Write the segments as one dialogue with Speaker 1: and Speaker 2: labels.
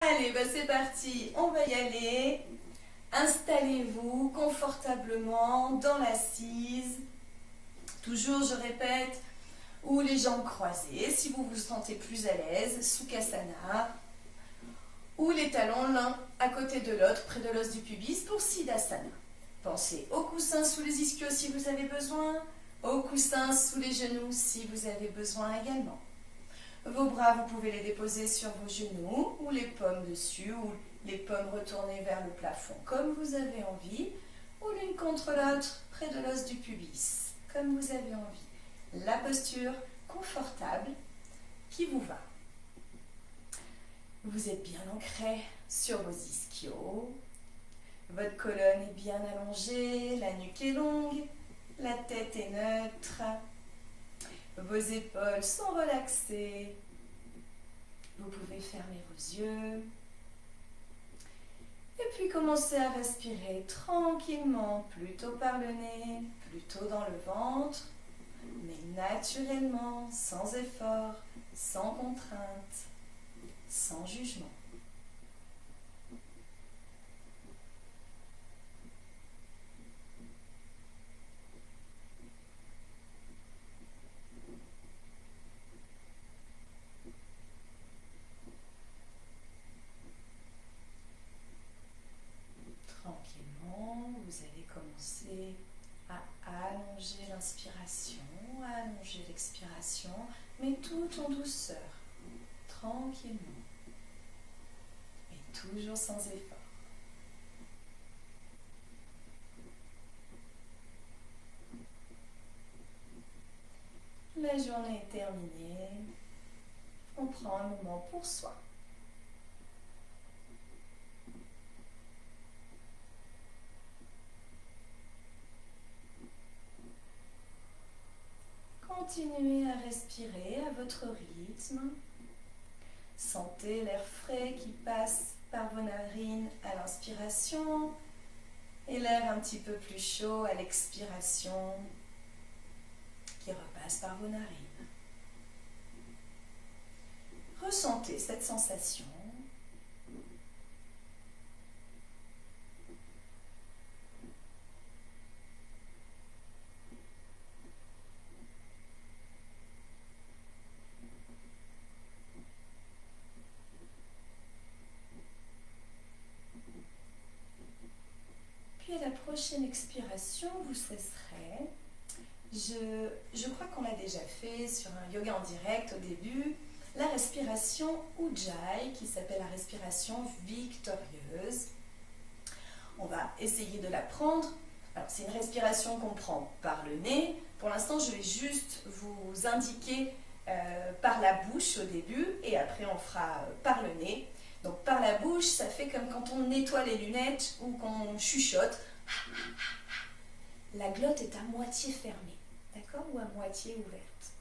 Speaker 1: Allez, bah c'est parti, on va y aller. Installez-vous confortablement dans l'assise. Toujours, je répète, ou les jambes croisées, si vous vous sentez plus à l'aise, Sukhasana, ou les talons l'un à côté de l'autre, près de l'os du pubis, pour Siddhasana. Pensez au coussin sous les ischios si vous avez besoin, au coussin sous les genoux si vous avez besoin également. Vos bras, vous pouvez les déposer sur vos genoux ou les pommes dessus ou les pommes retournées vers le plafond comme vous avez envie ou l'une contre l'autre près de l'os du pubis comme vous avez envie. La posture confortable qui vous va. Vous êtes bien ancré sur vos ischios. Votre colonne est bien allongée, la nuque est longue, la tête est neutre. Vos épaules sont relaxées. Vous pouvez fermer vos yeux. Et puis commencez à respirer tranquillement, plutôt par le nez, plutôt dans le ventre, mais naturellement, sans effort, sans contrainte, sans jugement. Vous allez commencer à allonger l'inspiration, à allonger l'expiration, mais tout en douceur, tranquillement, et toujours sans effort. La journée est terminée. On prend un moment pour soi. Continuez à respirer à votre rythme. Sentez l'air frais qui passe par vos narines à l'inspiration et l'air un petit peu plus chaud à l'expiration qui repasse par vos narines. Ressentez cette sensation prochaine expiration, vous cesserez. Je, je crois qu'on l'a déjà fait sur un yoga en direct au début. La respiration Ujjayi, qui s'appelle la respiration victorieuse. On va essayer de la prendre. Alors, c'est une respiration qu'on prend par le nez. Pour l'instant, je vais juste vous indiquer euh, par la bouche au début et après on fera euh, par le nez. Donc par la bouche, ça fait comme quand on nettoie les lunettes ou qu'on chuchote. La glotte est à moitié fermée, d'accord Ou à moitié ouverte.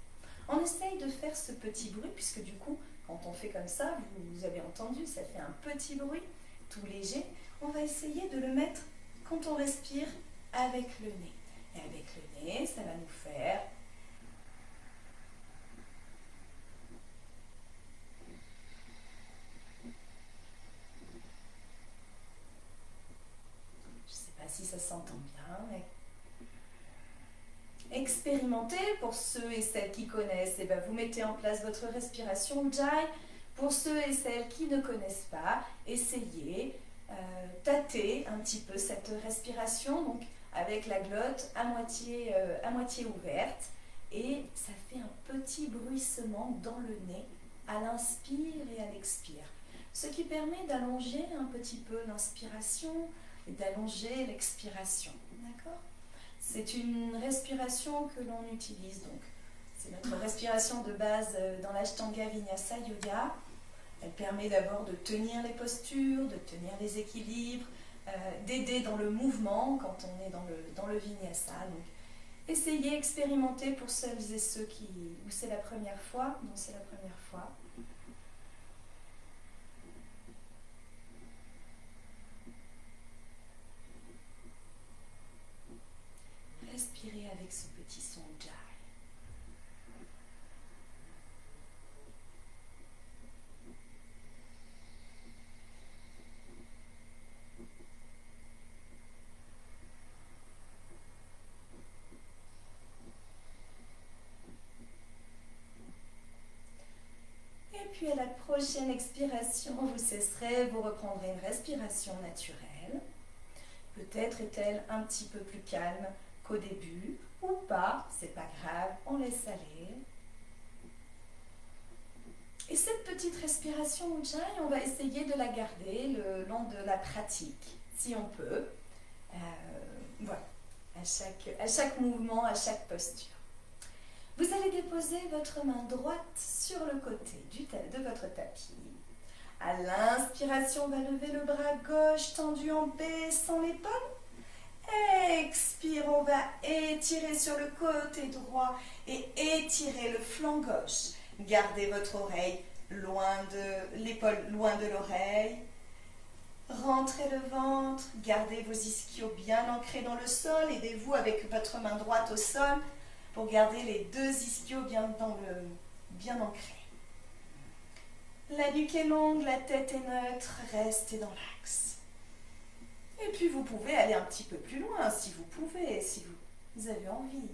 Speaker 1: On essaye de faire ce petit bruit, puisque du coup, quand on fait comme ça, vous, avez entendu, ça fait un petit bruit, tout léger. On va essayer de le mettre quand on respire avec le nez. Et avec le nez, ça va nous faire si ça s'entend bien. Expérimentez pour ceux et celles qui connaissent. Et eh ben, vous mettez en place votre respiration Jai. Pour ceux et celles qui ne connaissent pas, essayez, euh, tâtez un petit peu cette respiration, donc avec la glotte à moitié, euh, à moitié ouverte. Et ça fait un petit bruissement dans le nez à l'inspire et à l'expire. Ce qui permet d'allonger un petit peu l'inspiration, et d'allonger l'expiration. D'accord? C'est une respiration que l'on utilise donc. C'est notre respiration de base euh, dans l'Ashtanga Vinyasa Yoga. Elle permet d'abord de tenir les postures, de tenir les équilibres, euh, d'aider dans le mouvement quand on est dans le, dans le Vinyasa. Donc, essayez, expérimentez pour celles et ceux qui, où c'est la première fois, non c'est la première fois. respirer avec ce petit son jai. Et puis à la prochaine expiration, vous cesserez, vous reprendrez une respiration naturelle. Peut-être est-elle un petit peu plus calme qu'au début, ou pas, c'est pas grave, on laisse aller. Et cette petite respiration on va essayer de la garder le long de la pratique, si on peut. Euh, voilà, à chaque, mouvement, à chaque posture. Vous allez déposer votre main droite sur le côté de votre tapis. À l'inspiration, on va lever le bras gauche tendu en baissant l'épaule. Expire, on va étirer sur le côté droit et étirer le flanc gauche. Gardez votre oreille loin de l'épaule, loin de l'oreille. Rentrez le ventre, gardez vos ischios bien ancrés dans le sol, aidez-vous avec votre main droite au sol pour garder les deux ischios bien, ancrés. La nuque est longue, la tête est neutre, restez dans l'axe. Et puis vous pouvez aller un petit peu plus loin si vous pouvez, si vous avez envie.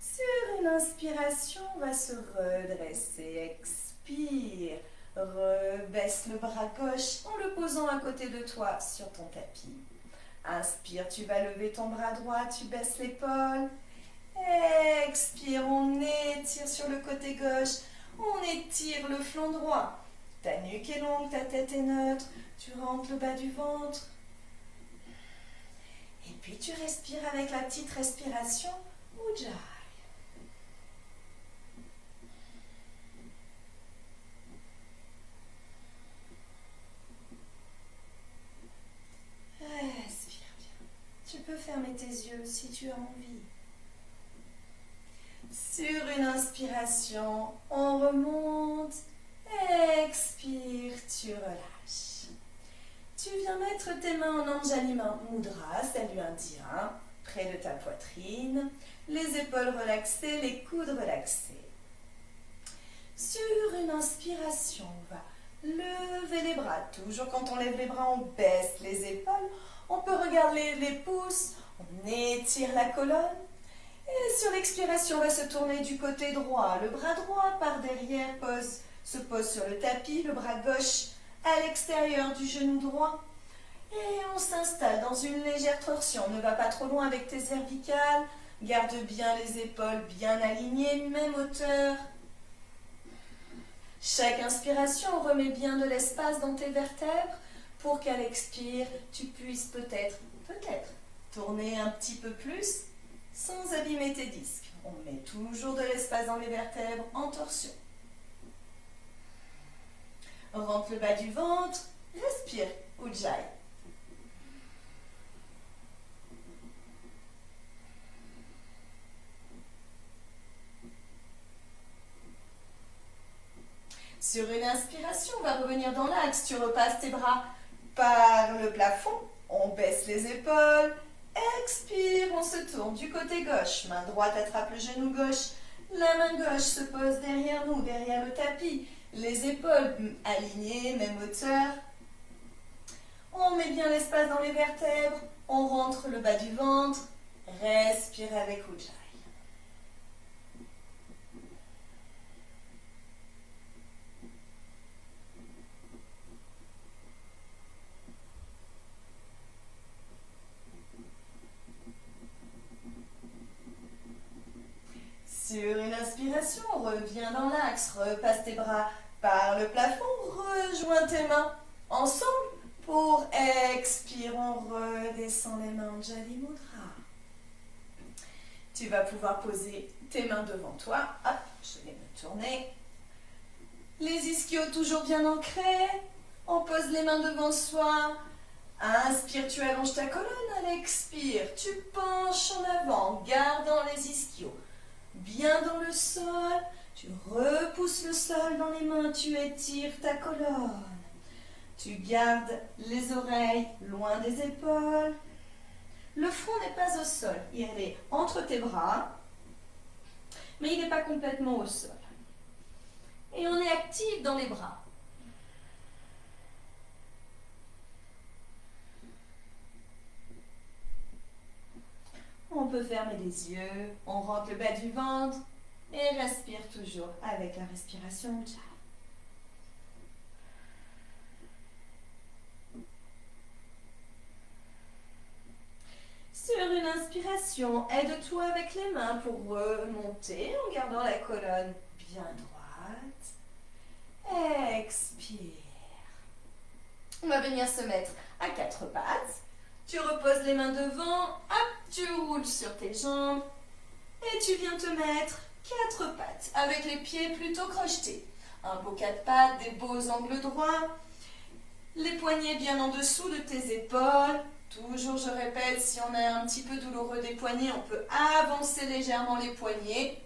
Speaker 1: Sur une inspiration, on va se redresser. Expire. Rebaisse le bras gauche en le posant à côté de toi sur ton tapis. Inspire, tu vas lever ton bras droit, tu baisses l'épaule. Expire, on étire sur le côté gauche, on étire le flanc droit. Ta nuque est longue, ta tête est neutre, tu rentres le bas du ventre. Et puis tu respires avec la petite respiration Ujjayi. Tu peux fermer tes yeux si tu as envie. Sur une inspiration, on remonte. Expire, tu relâches. Tu viens mettre tes mains en Anjalima Mudra, salut indien, près de ta poitrine. Les épaules relaxées, les coudes relaxés. Sur une inspiration, on va lever les bras. Toujours quand on lève les bras, on baisse les épaules. On peut regarder les pouces, on étire la colonne. Et sur l'expiration, on va se tourner du côté droit. Le bras droit par derrière pose, se pose sur le tapis, le bras gauche à l'extérieur du genou droit. Et on s'installe dans une légère torsion. Ne va pas trop loin avec tes cervicales. Garde bien les épaules bien alignées, même hauteur. Chaque inspiration remet bien de l'espace dans tes vertèbres pour qu'à l'expire, tu puisses peut-être, peut-être, tourner un petit peu plus sans abîmer tes disques. On met toujours de l'espace dans les vertèbres en torsion. Rentre le bas du ventre, respire, Ujjayi. Sur une inspiration, on va revenir dans l'axe. Tu repasses tes bras par le plafond. On baisse les épaules. Expire, on se tourne du côté gauche. Main droite attrape le genou gauche. La main gauche se pose derrière nous, derrière le tapis. Les épaules alignées, même hauteur. On met bien l'espace dans les vertèbres. On rentre le bas du ventre. Respire avec Ujjayi. Sur une inspiration, reviens dans l'axe, repasse tes bras le plafond, rejoins tes mains ensemble pour expirer, on redescend les mains Jali. Tu vas pouvoir poser tes mains devant toi. Hop, je vais me tourner. Les ischios toujours bien ancrés. On pose les mains devant soi. Inspire, tu allonges ta colonne. À l'expire, tu penches en avant, gardant les ischios bien dans le sol. Tu repousses le sol dans les mains, tu étires ta colonne. Tu gardes les oreilles loin des épaules. Le front n'est pas au sol, il est entre tes bras, mais il n'est pas complètement au sol. Et on est actif dans les bras. On peut fermer les yeux, on rentre le bas du ventre, Et respire toujours avec la respiration. Sur une inspiration, aide-toi avec les mains pour remonter en gardant la colonne bien droite. Expire. On va venir se mettre à quatre pattes. Tu reposes les mains devant, hop, tu roules sur tes jambes et tu viens te mettre quatre pattes avec les pieds plutôt crochetés. Un beau quatre pattes, des beaux angles droits, les poignets bien en dessous de tes épaules, Toujours, je répète, si on est un petit peu douloureux des poignets, on peut avancer légèrement les poignets.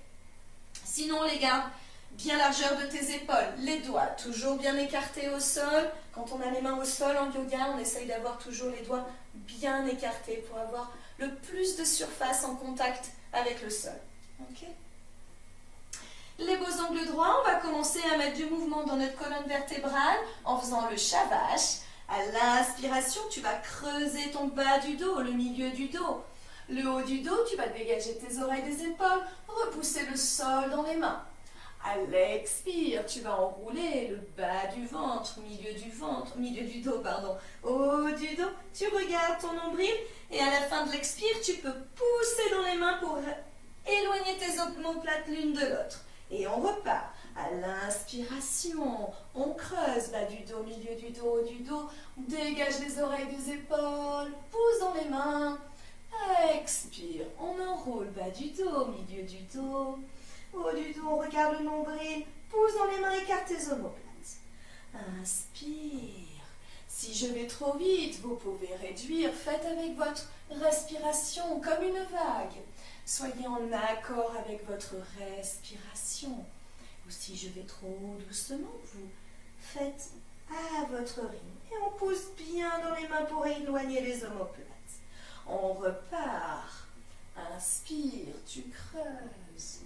Speaker 1: Sinon, les garde bien largeur de tes épaules. Les doigts toujours bien écartés au sol. Quand on a les mains au sol en yoga, on essaye d'avoir toujours les doigts bien écartés pour avoir le plus de surface en contact avec le sol. Les beaux angles droits, on va commencer à mettre du mouvement dans notre colonne vertébrale en faisant le chavache. À l'inspiration, tu vas creuser ton bas du dos, le milieu du dos. Le haut du dos, tu vas dégager tes oreilles des épaules, repousser le sol dans les mains. À l'expire, tu vas enrouler le bas du ventre, milieu du ventre, milieu du dos, pardon, haut du dos. Tu regardes ton nombril et à la fin de l'expire, tu peux pousser dans les mains pour éloigner tes omoplates l'une de l'autre. Et on repart. À l'inspiration, on creuse bas du dos, milieu du dos, du dos. On dégage les oreilles des épaules, pousse dans les mains. Expire, on enroule bas du dos, milieu du dos. Haut du dos, on regarde le nombril, pousse dans les mains, écarte tes omoplates. Inspire. Si je vais trop vite, vous pouvez réduire. Faites avec votre respiration comme une vague. Soyez en accord avec votre respiration si je vais trop doucement, vous faites à votre rythme. Et on pousse bien dans les mains pour éloigner les omoplates. On repart. Inspire, tu creuses.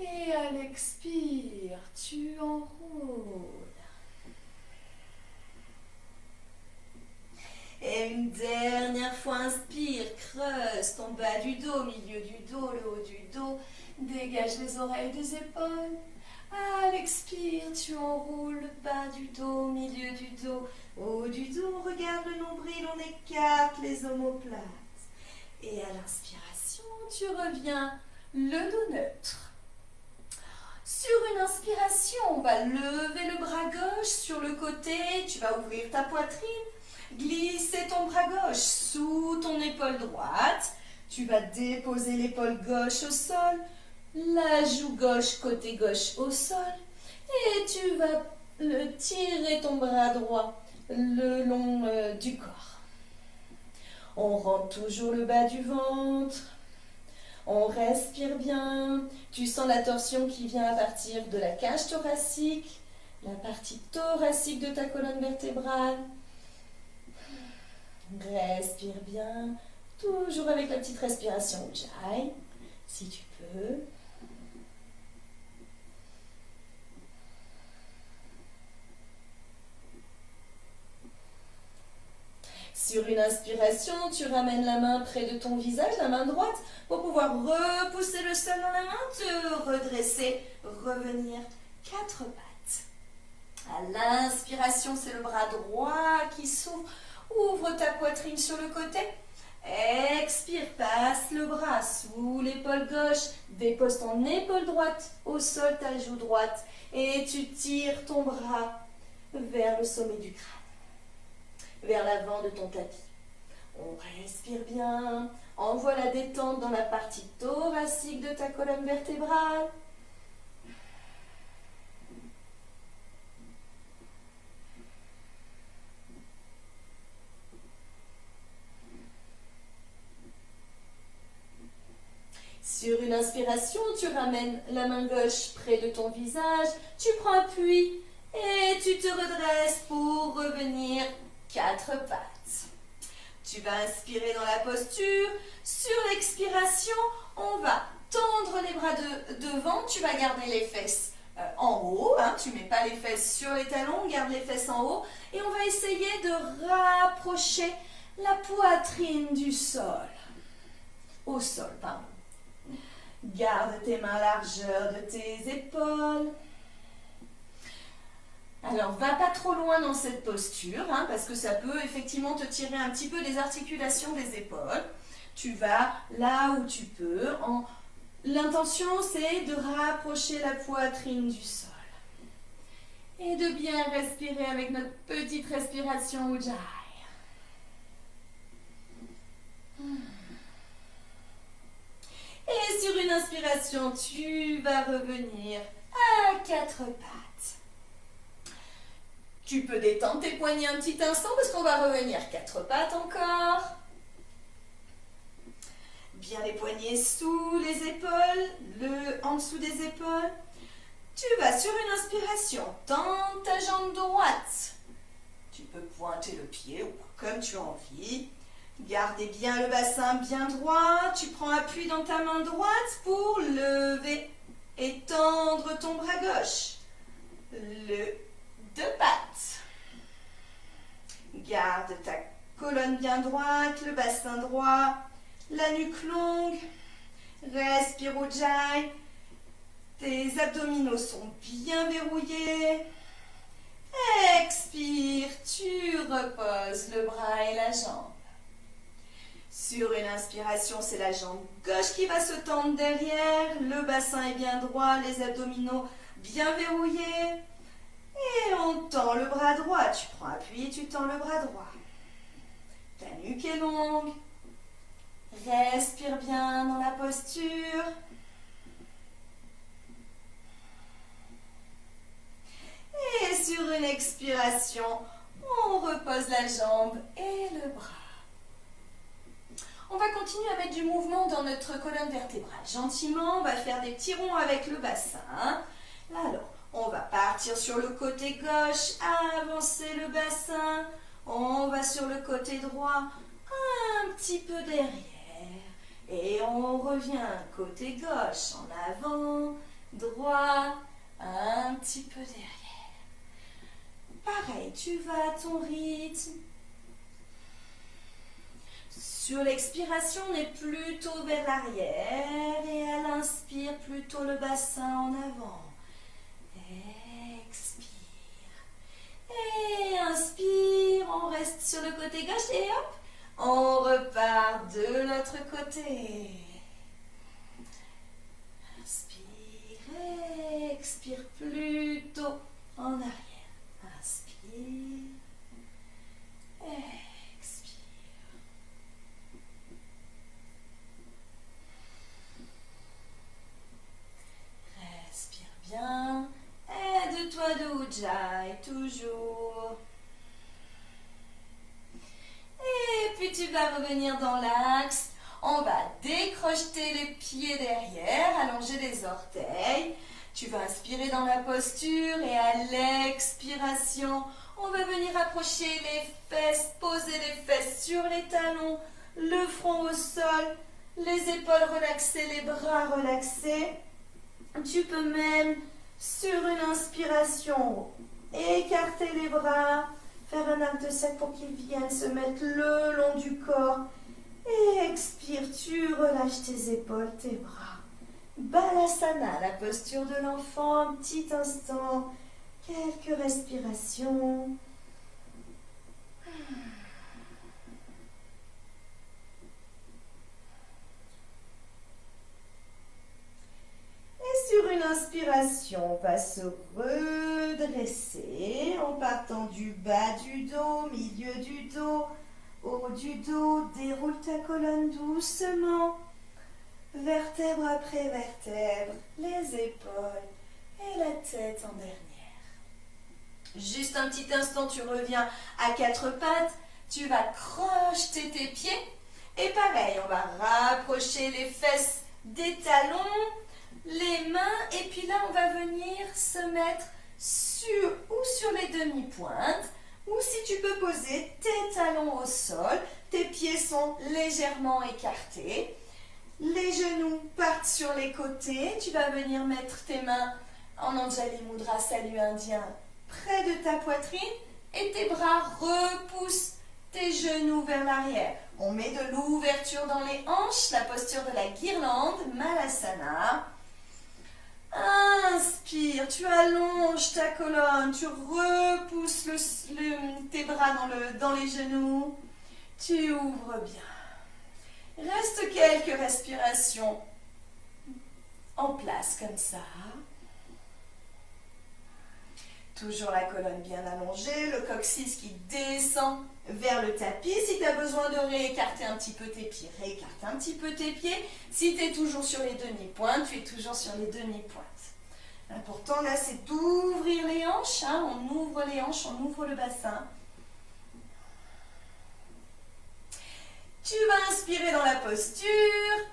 Speaker 1: Et à l'expire, tu enroules. Et une dernière fois, inspire, creuse ton bas du dos, milieu du dos, le haut du dos. Dégage les oreilles des épaules. À l'expire, tu enroules le bas du dos, milieu du dos, haut du dos. Regarde le nombril, on écarte les omoplates. Et à l'inspiration, tu reviens le dos neutre. Sur une inspiration, on va lever le bras gauche sur le côté. Tu vas ouvrir ta poitrine. Glisser ton bras gauche sous ton épaule droite. Tu vas déposer l'épaule gauche au sol la joue gauche côté gauche au sol et tu vas le tirer ton bras droit le long euh, du corps. On rentre toujours le bas du ventre. On respire bien. Tu sens la torsion qui vient à partir de la cage thoracique, la partie thoracique de ta colonne vertébrale. Respire bien, toujours avec la petite respiration Jai, si tu peux. Sur une inspiration, tu ramènes la main près de ton visage, la main droite, pour pouvoir repousser le sol dans la main, te redresser, revenir quatre pattes. À l'inspiration, c'est le bras droit qui s'ouvre. Ouvre ta poitrine sur le côté. Expire, passe le bras sous l'épaule gauche, dépose ton épaule droite au sol, ta joue droite, et tu tires ton bras vers le sommet du crâne vers l'avant de ton tapis. On respire bien, envoie la détente dans la partie thoracique de ta colonne vertébrale. Sur une inspiration, tu ramènes la main gauche près de ton visage, tu prends appui et tu te redresses pour revenir quatre pattes. Tu vas inspirer dans la posture. Sur l'expiration, on va tendre les bras de, devant. Tu vas garder les fesses euh, en haut. Hein. Tu ne mets pas les fesses sur les talons, garde les fesses en haut. Et on va essayer de rapprocher la poitrine du sol. Au sol, pardon. Garde tes mains largeur de tes épaules. Alors, va pas trop loin dans cette posture, hein, parce que ça peut effectivement te tirer un petit peu les articulations des épaules. Tu vas là où tu peux. L'intention, c'est de rapprocher la poitrine du sol. Et de bien respirer avec notre petite respiration Ujjayi. Hmm. Et sur une inspiration, tu vas revenir à quatre pattes. Tu peux détendre tes poignets un petit instant parce qu'on va revenir quatre pattes encore. Bien les poignets sous les épaules, le en dessous des épaules. Tu vas sur une inspiration, tends ta jambe droite. Tu peux pointer le pied comme tu as envie. Gardez bien le bassin bien droit. Tu prends appui dans ta main droite pour lever et tendre ton bras gauche. Le deux pattes. Garde ta colonne bien droite, le bassin droit, la nuque longue. Respire Ujjayi. Tes abdominaux sont bien verrouillés. Expire, tu reposes le bras et la jambe. Sur une inspiration, c'est la jambe gauche qui va se tendre derrière, le bassin est bien droit, les abdominaux bien verrouillés. Et on tend le bras droit, tu prends appui tu tends le bras droit. Ta nuque est longue. Respire bien dans la posture. Et sur une expiration, on repose la jambe et le bras. On va continuer à mettre du mouvement dans notre colonne vertébrale. Gentiment, on va faire des petits ronds avec le bassin. Alors, on va partir sur le côté gauche, avancer le bassin. On va sur le côté droit, un petit peu derrière. Et on revient côté gauche, en avant, droit, un petit peu derrière. Pareil, tu vas à ton rythme. Sur l'expiration, on est plutôt vers l'arrière et à l'inspire, plutôt le bassin en avant. Expire. Et inspire, on reste sur le côté gauche et hop, on repart de l'autre côté. Inspire, expire plutôt en arrière. Expire. Respire bien. Aide-toi de Ujjayi, toujours. Et puis dans l'axe. On va décrocheter les pieds derrière, allonger les orteils. Tu vas inspirer dans la posture et à l'expiration, on va venir approcher les fesses, poser les fesses sur les talons, le front au sol, les épaules relaxées, les bras relaxés. Tu peux même, sur une inspiration, écarter les bras, faire un acte sec pour qu'ils viennent se mettre le long du corps. Et expire, tu relâches tes épaules, tes bras. Balasana, la posture de l'enfant, un petit instant, quelques respirations. Sur une inspiration, on va se redresser en partant du bas du dos, milieu du dos, haut du dos. Déroule ta colonne doucement vertèbre après vertèbre, les épaules et la tête en dernière. Juste un petit instant, tu reviens à quatre pattes, tu vas crocheter tes pieds et pareil, on va rapprocher les fesses des talons, les mains et puis là on va venir se mettre sur ou sur les demi-pointes ou si tu peux poser tes talons au sol, tes pieds sont légèrement écartés les genoux partent sur les côtés. Tu vas venir mettre tes mains en Anjali Mudra, salut indien, près de ta poitrine. Et tes bras repoussent tes genoux vers l'arrière. On met de l'ouverture dans les hanches, la posture de la guirlande, Malasana. Inspire, tu allonges ta colonne, tu repousses tes bras dans, dans les genoux, tu ouvres bien. Reste quelques respirations en place comme ça. Toujours la colonne bien allongée, le coccyx qui descend vers le tapis. Si tu as besoin de réécarter un petit peu tes pieds, réécarte un petit peu tes pieds. Si tu es toujours sur les demi-pointes, tu es toujours sur les demi-pointes. L'important là, c'est d'ouvrir les hanches. Hein. On ouvre les hanches, on ouvre le bassin. Tu vas inspirer dans la posture.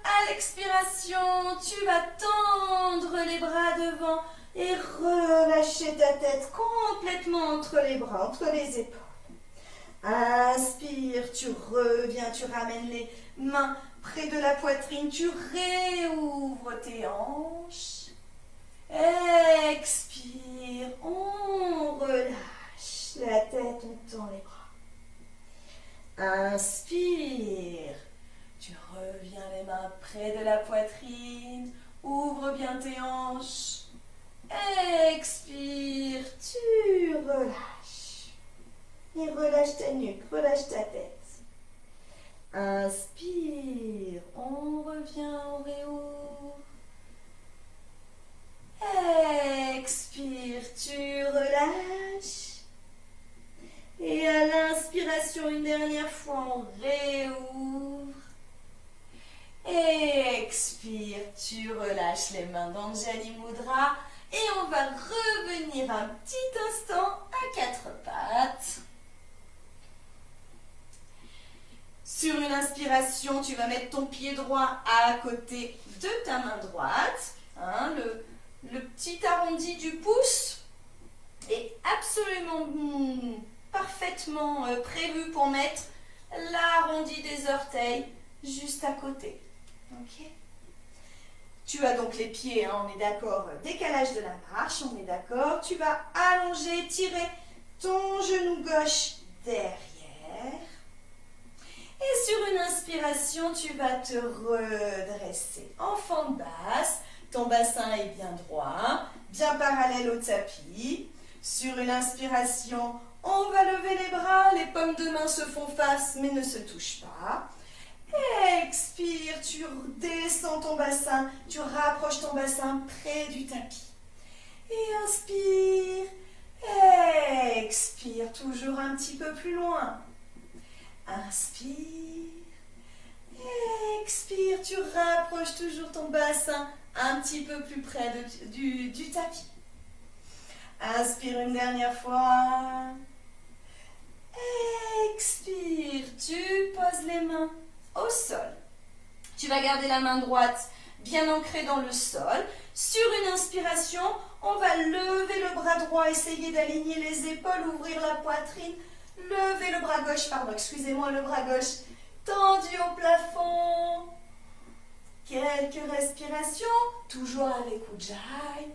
Speaker 1: À l'expiration, tu vas tendre les bras devant et relâcher ta tête complètement entre les bras, entre les épaules. Inspire, tu reviens, tu ramènes les mains près de la poitrine, tu réouvres tes hanches. Expire, on relâche la tête, on tend les bras. Inspire, tu reviens les mains près de la poitrine, ouvre bien tes hanches. Expire, tu relâches. Et relâche ta nuque, relâche ta tête. Inspire, on revient, on réouvre. Expire, tu relâches. Et à l'inspiration, une dernière fois, on réouvre. Expire, tu relâches les mains dans Mudra. Et on va revenir un petit instant à quatre pattes. Sur une inspiration, tu vas mettre ton pied droit à côté de ta main droite. Hein, le, petit arrondi du pouce est absolument parfaitement euh, prévu pour mettre l'arrondi des orteils juste à côté. Tu as donc les pieds, hein, on est d'accord, décalage de la marche, on est d'accord. Tu vas allonger, tirer ton genou gauche derrière. Et sur une inspiration, tu vas te redresser. Enfant de basse, ton bassin est bien droit, bien parallèle au tapis. Sur une inspiration, on va lever les bras, les pommes de main se font face mais ne se touchent pas. Expire, tu descends ton bassin, tu rapproches ton bassin près du tapis. Et inspire, expire, toujours un petit peu plus loin. Inspire, expire, tu rapproches toujours ton bassin un petit peu plus près du, du tapis. Inspire une dernière fois. Expire, tu poses les mains au sol. Tu vas garder la main droite bien ancrée dans le sol. Sur une inspiration, on va lever le bras droit, essayer d'aligner les épaules, ouvrir la poitrine. Lever le bras gauche, pardon, excusez-moi, le bras gauche tendu au plafond. Quelques respirations, toujours avec Ujjayi.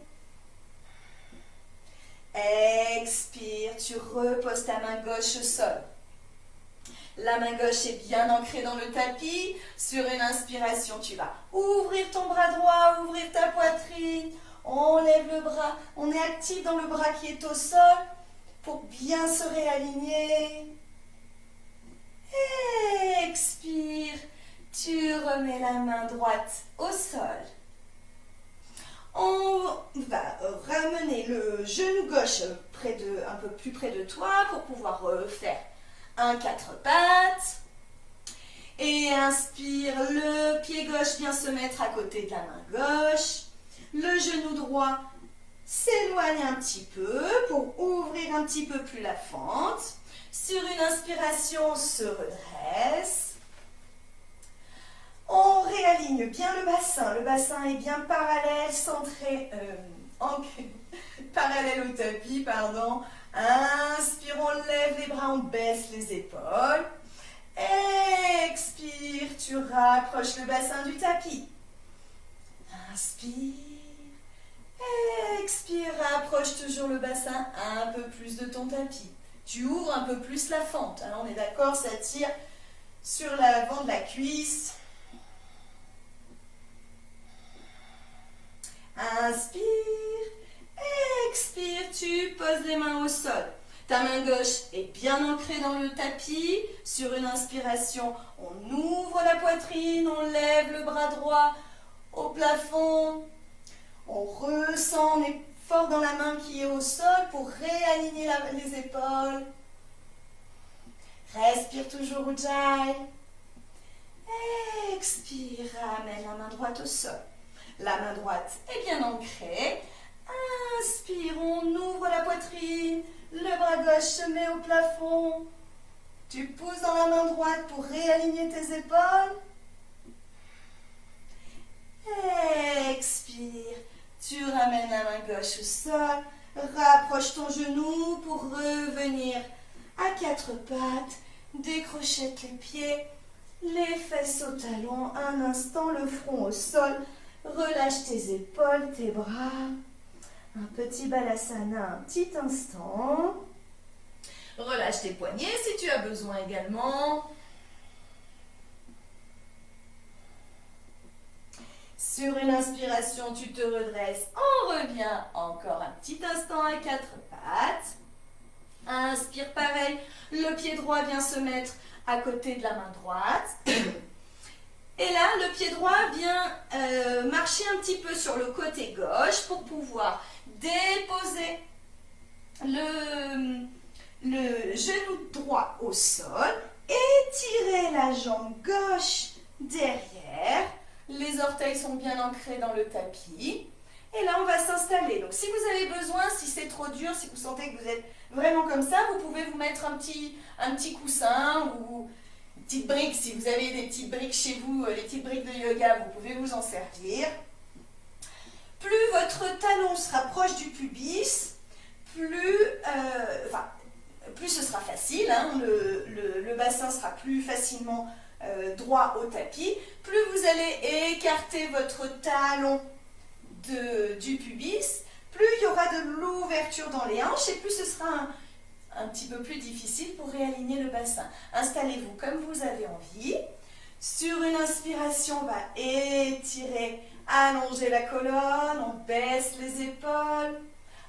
Speaker 1: Expire, tu reposes ta main gauche au sol. La main gauche est bien ancrée dans le tapis. Sur une inspiration, tu vas ouvrir ton bras droit, ouvrir ta poitrine. On lève le bras. On est actif dans le bras qui est au sol pour bien se réaligner. Expire. Tu remets la main droite au sol. On va ramener le genou gauche un peu plus près de toi pour pouvoir faire un quatre pattes. Et inspire, le pied gauche vient se mettre à côté de la main gauche. Le genou droit s'éloigne un petit peu pour ouvrir un petit peu plus la fente. Sur une inspiration, on se redresse. On réaligne bien le bassin. Le bassin est bien parallèle, centré, euh, parallèle au tapis, pardon. Inspire, on lève les bras, on baisse les épaules. Expire, tu rapproches le bassin du tapis. Inspire. Expire, rapproche toujours le bassin un peu plus de ton tapis. tu ouvres un peu plus la fente. Alors on est d'accord, ça tire sur l'avant de la cuisse. Inspire, expire, tu poses les mains au sol. Ta main gauche est bien ancrée dans le tapis. Sur une inspiration, on ouvre la poitrine, on lève le bras droit au plafond. On ressent, on est fort dans la main qui est au sol pour réaligner les épaules. Respire toujours Ujjayi. Expire, ramène la main droite au sol. La main droite est bien ancrée. Inspire, on ouvre la poitrine. Le bras gauche se met au plafond. Tu pousses dans la main droite pour réaligner tes épaules. Expire. Tu ramènes la main gauche au sol. Rapproche ton genou pour revenir à quatre pattes. Décrochette les pieds. Les fesses au talon. Un instant, le front au sol. Relâche tes épaules, tes bras. Un petit balasana, un petit instant. Relâche tes poignets si tu as besoin également. Sur une inspiration, tu te redresses. On revient encore un petit instant à quatre pattes. Inspire pareil. Le pied droit vient se mettre à côté de la main droite. Et là, le pied droit vient euh, marcher un petit peu sur le côté gauche pour pouvoir déposer le, genou droit au sol, étirer la jambe gauche derrière, les orteils sont bien ancrés dans le tapis, et là on va s'installer. Donc si vous avez besoin, si c'est trop dur, si vous sentez que vous êtes vraiment comme ça, vous pouvez vous mettre un petit, un petit coussin ou une petite brique, si vous avez des petites briques chez vous, euh, les petites briques de yoga, vous pouvez vous en servir. Plus votre talon sera proche du pubis, plus, euh, plus ce sera facile, hein, le, bassin sera plus facilement euh, droit au tapis, plus vous allez écarter votre talon de, du pubis, plus il y aura de l'ouverture dans les hanches et plus ce sera un, un petit peu plus difficile pour réaligner le bassin. Installez-vous comme vous avez envie. Sur une inspiration, on va étirer, allonger la colonne, on baisse les épaules.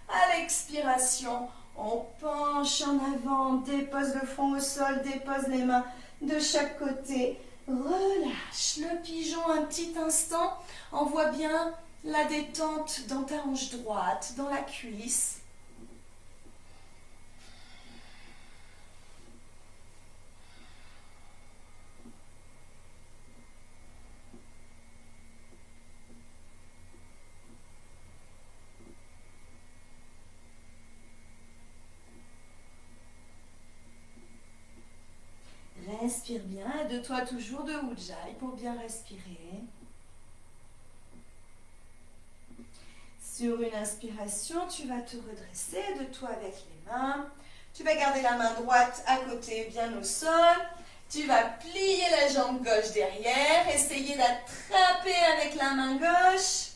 Speaker 1: À l'expiration, on penche en avant, dépose le front au sol, dépose les mains de chaque côté. Relâche le pigeon un petit instant. On voit bien la détente dans ta hanche droite, dans la cuisse. De toi toujours de Ujjayi pour bien respirer. Sur une inspiration, tu vas te redresser de toi avec les mains. Tu vas garder la main droite à côté, bien au sol. Tu vas plier la jambe gauche derrière, essayer d'attraper avec la main gauche.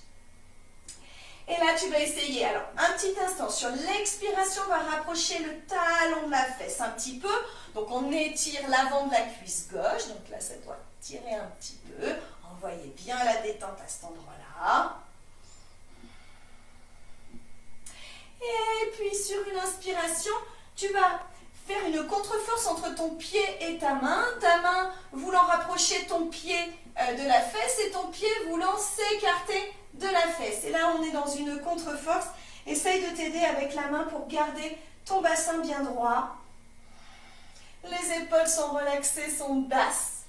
Speaker 1: Et là, tu vas essayer. Alors, un petit instant. Sur l'expiration, on va rapprocher le talon de la fesse un petit peu. Donc, on étire l'avant de la cuisse gauche. Donc là, ça doit tirer un petit peu. Envoyez bien la détente à cet endroit-là. Et puis, sur une inspiration, tu vas faire une contre-force entre ton pied et ta main. Ta main voulant rapprocher ton pied euh, de la fesse et ton pied voulant s'écarter de la fesse. Et là, on est dans une contre-force. Essaye de t'aider avec la main pour garder ton bassin bien droit. Les épaules sont relaxées, sont basses.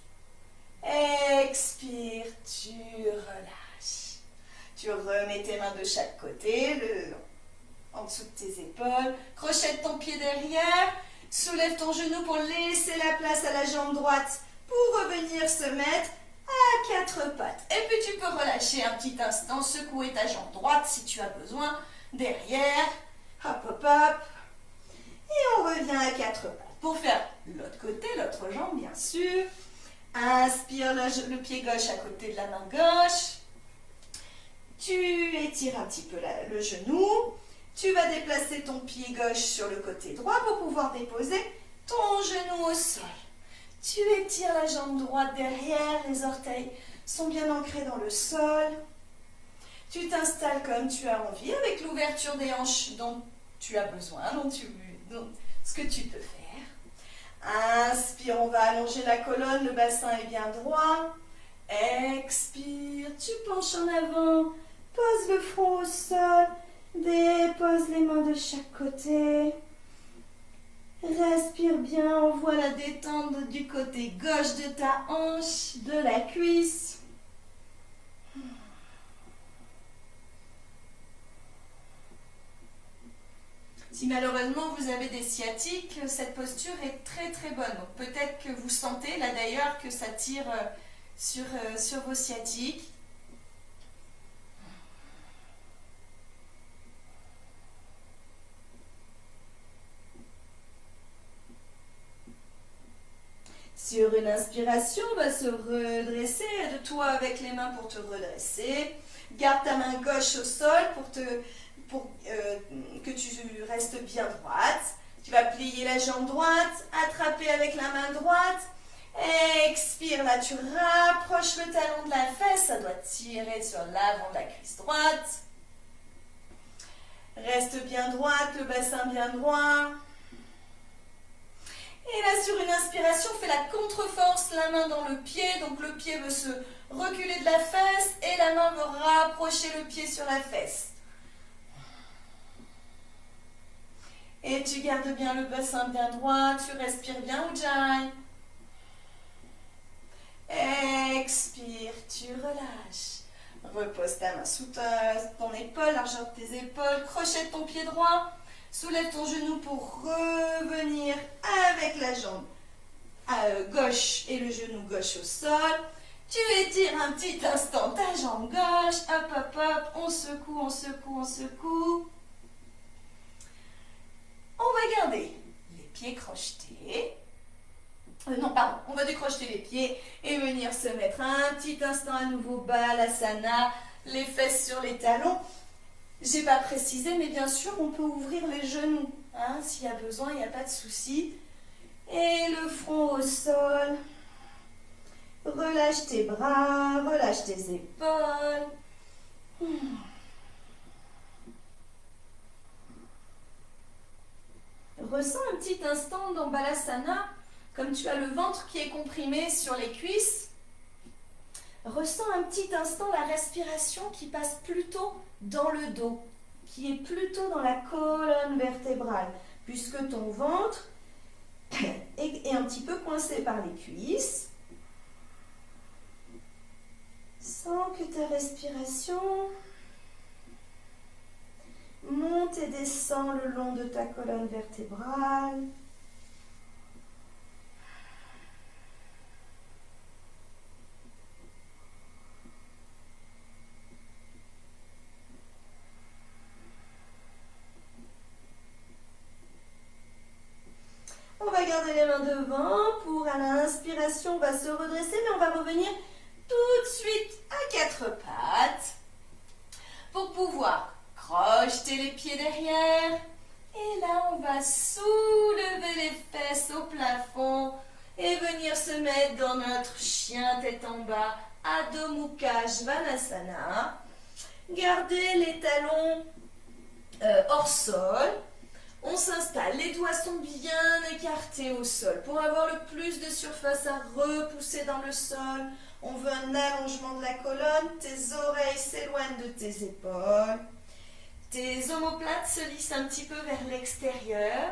Speaker 1: Expire, tu relâches. Tu remets tes mains de chaque côté, le, en dessous de tes épaules. Crochette ton pied derrière. Soulève ton genou pour laisser la place à la jambe droite. Pour revenir se mettre à quatre pattes. Et puis tu peux relâcher un petit instant, secouer ta jambe droite si tu as besoin, derrière, hop hop hop, et on revient à quatre pattes. Pour faire l'autre côté, l'autre jambe bien sûr, inspire le, pied gauche à côté de la main gauche, tu étires un petit peu le genou, tu vas déplacer ton pied gauche sur le côté droit pour pouvoir déposer ton genou au sol. Tu étires la jambe droite derrière, les orteils sont bien ancrés dans le sol. Tu t'installes comme tu as envie avec l'ouverture des hanches dont tu as besoin, dont tu, ce que tu peux faire. Inspire, on va allonger la colonne, le bassin est bien droit. Expire, tu penches en avant, pose le front au sol, dépose les mains de chaque côté. Respire bien, on voit la détente du côté gauche de ta hanche, de la cuisse. Si malheureusement vous avez des sciatiques, cette posture est très très bonne. Peut-être que vous sentez là d'ailleurs que ça tire euh, sur, euh, sur vos sciatiques. Sur une inspiration, on va se redresser. Aide-toi avec les mains pour te redresser. Garde ta main gauche au sol pour euh, que tu restes bien droite. Tu vas plier la jambe droite, attraper avec la main droite. Expire, là tu rapproches le talon de la fesse, ça doit tirer sur l'avant de la cuisse droite. Reste bien droite, le bassin bien droit. Et là, sur une inspiration, fais la contre-force, la main dans le pied. Donc le pied veut se reculer de la fesse et la main veut rapprocher le pied sur la fesse. Et tu gardes bien le bassin bien droit, tu respires bien Ujjayi. Expire, tu relâches. Repose ta main sous ton épaule, largeur de tes épaules, crochet ton pied droit. Soulève ton genou pour revenir avec la jambe euh, gauche et le genou gauche au sol. Tu étires un petit instant ta jambe gauche. Hop, hop, hop. On secoue, on secoue, on secoue. On va garder les pieds crochetés. Euh, non, pardon, on va décrocher les pieds et venir se mettre un petit instant à nouveau bas, l'asana, les fesses sur les talons. J'ai pas précisé, mais bien sûr, on peut ouvrir les genoux. Hein, S'il y a besoin, il n'y a pas de souci. Et le front au sol. Relâche tes bras, relâche tes épaules. Hmm. Ressens un petit instant dans Balasana, comme tu as le ventre qui est comprimé sur les cuisses. Ressens un petit instant la respiration qui passe plutôt dans le dos, qui est plutôt dans la colonne vertébrale, puisque ton ventre est un petit peu coincé par les cuisses. Sens que ta respiration monte et descend le long de ta colonne vertébrale. Garder les mains devant. Pour à l'inspiration, on va se redresser, mais on va revenir tout de suite à quatre pattes pour pouvoir crocheter les pieds derrière. Et là, on va soulever les fesses au plafond et venir se mettre dans notre chien tête en bas, Adho Mukha Svanasana. Gardez les talons euh, hors sol on s'installe, les doigts sont bien écartés au sol pour avoir le plus de surface à repousser dans le sol. On veut un allongement de la colonne, tes oreilles s'éloignent de tes épaules. Tes omoplates se lissent un petit peu vers l'extérieur.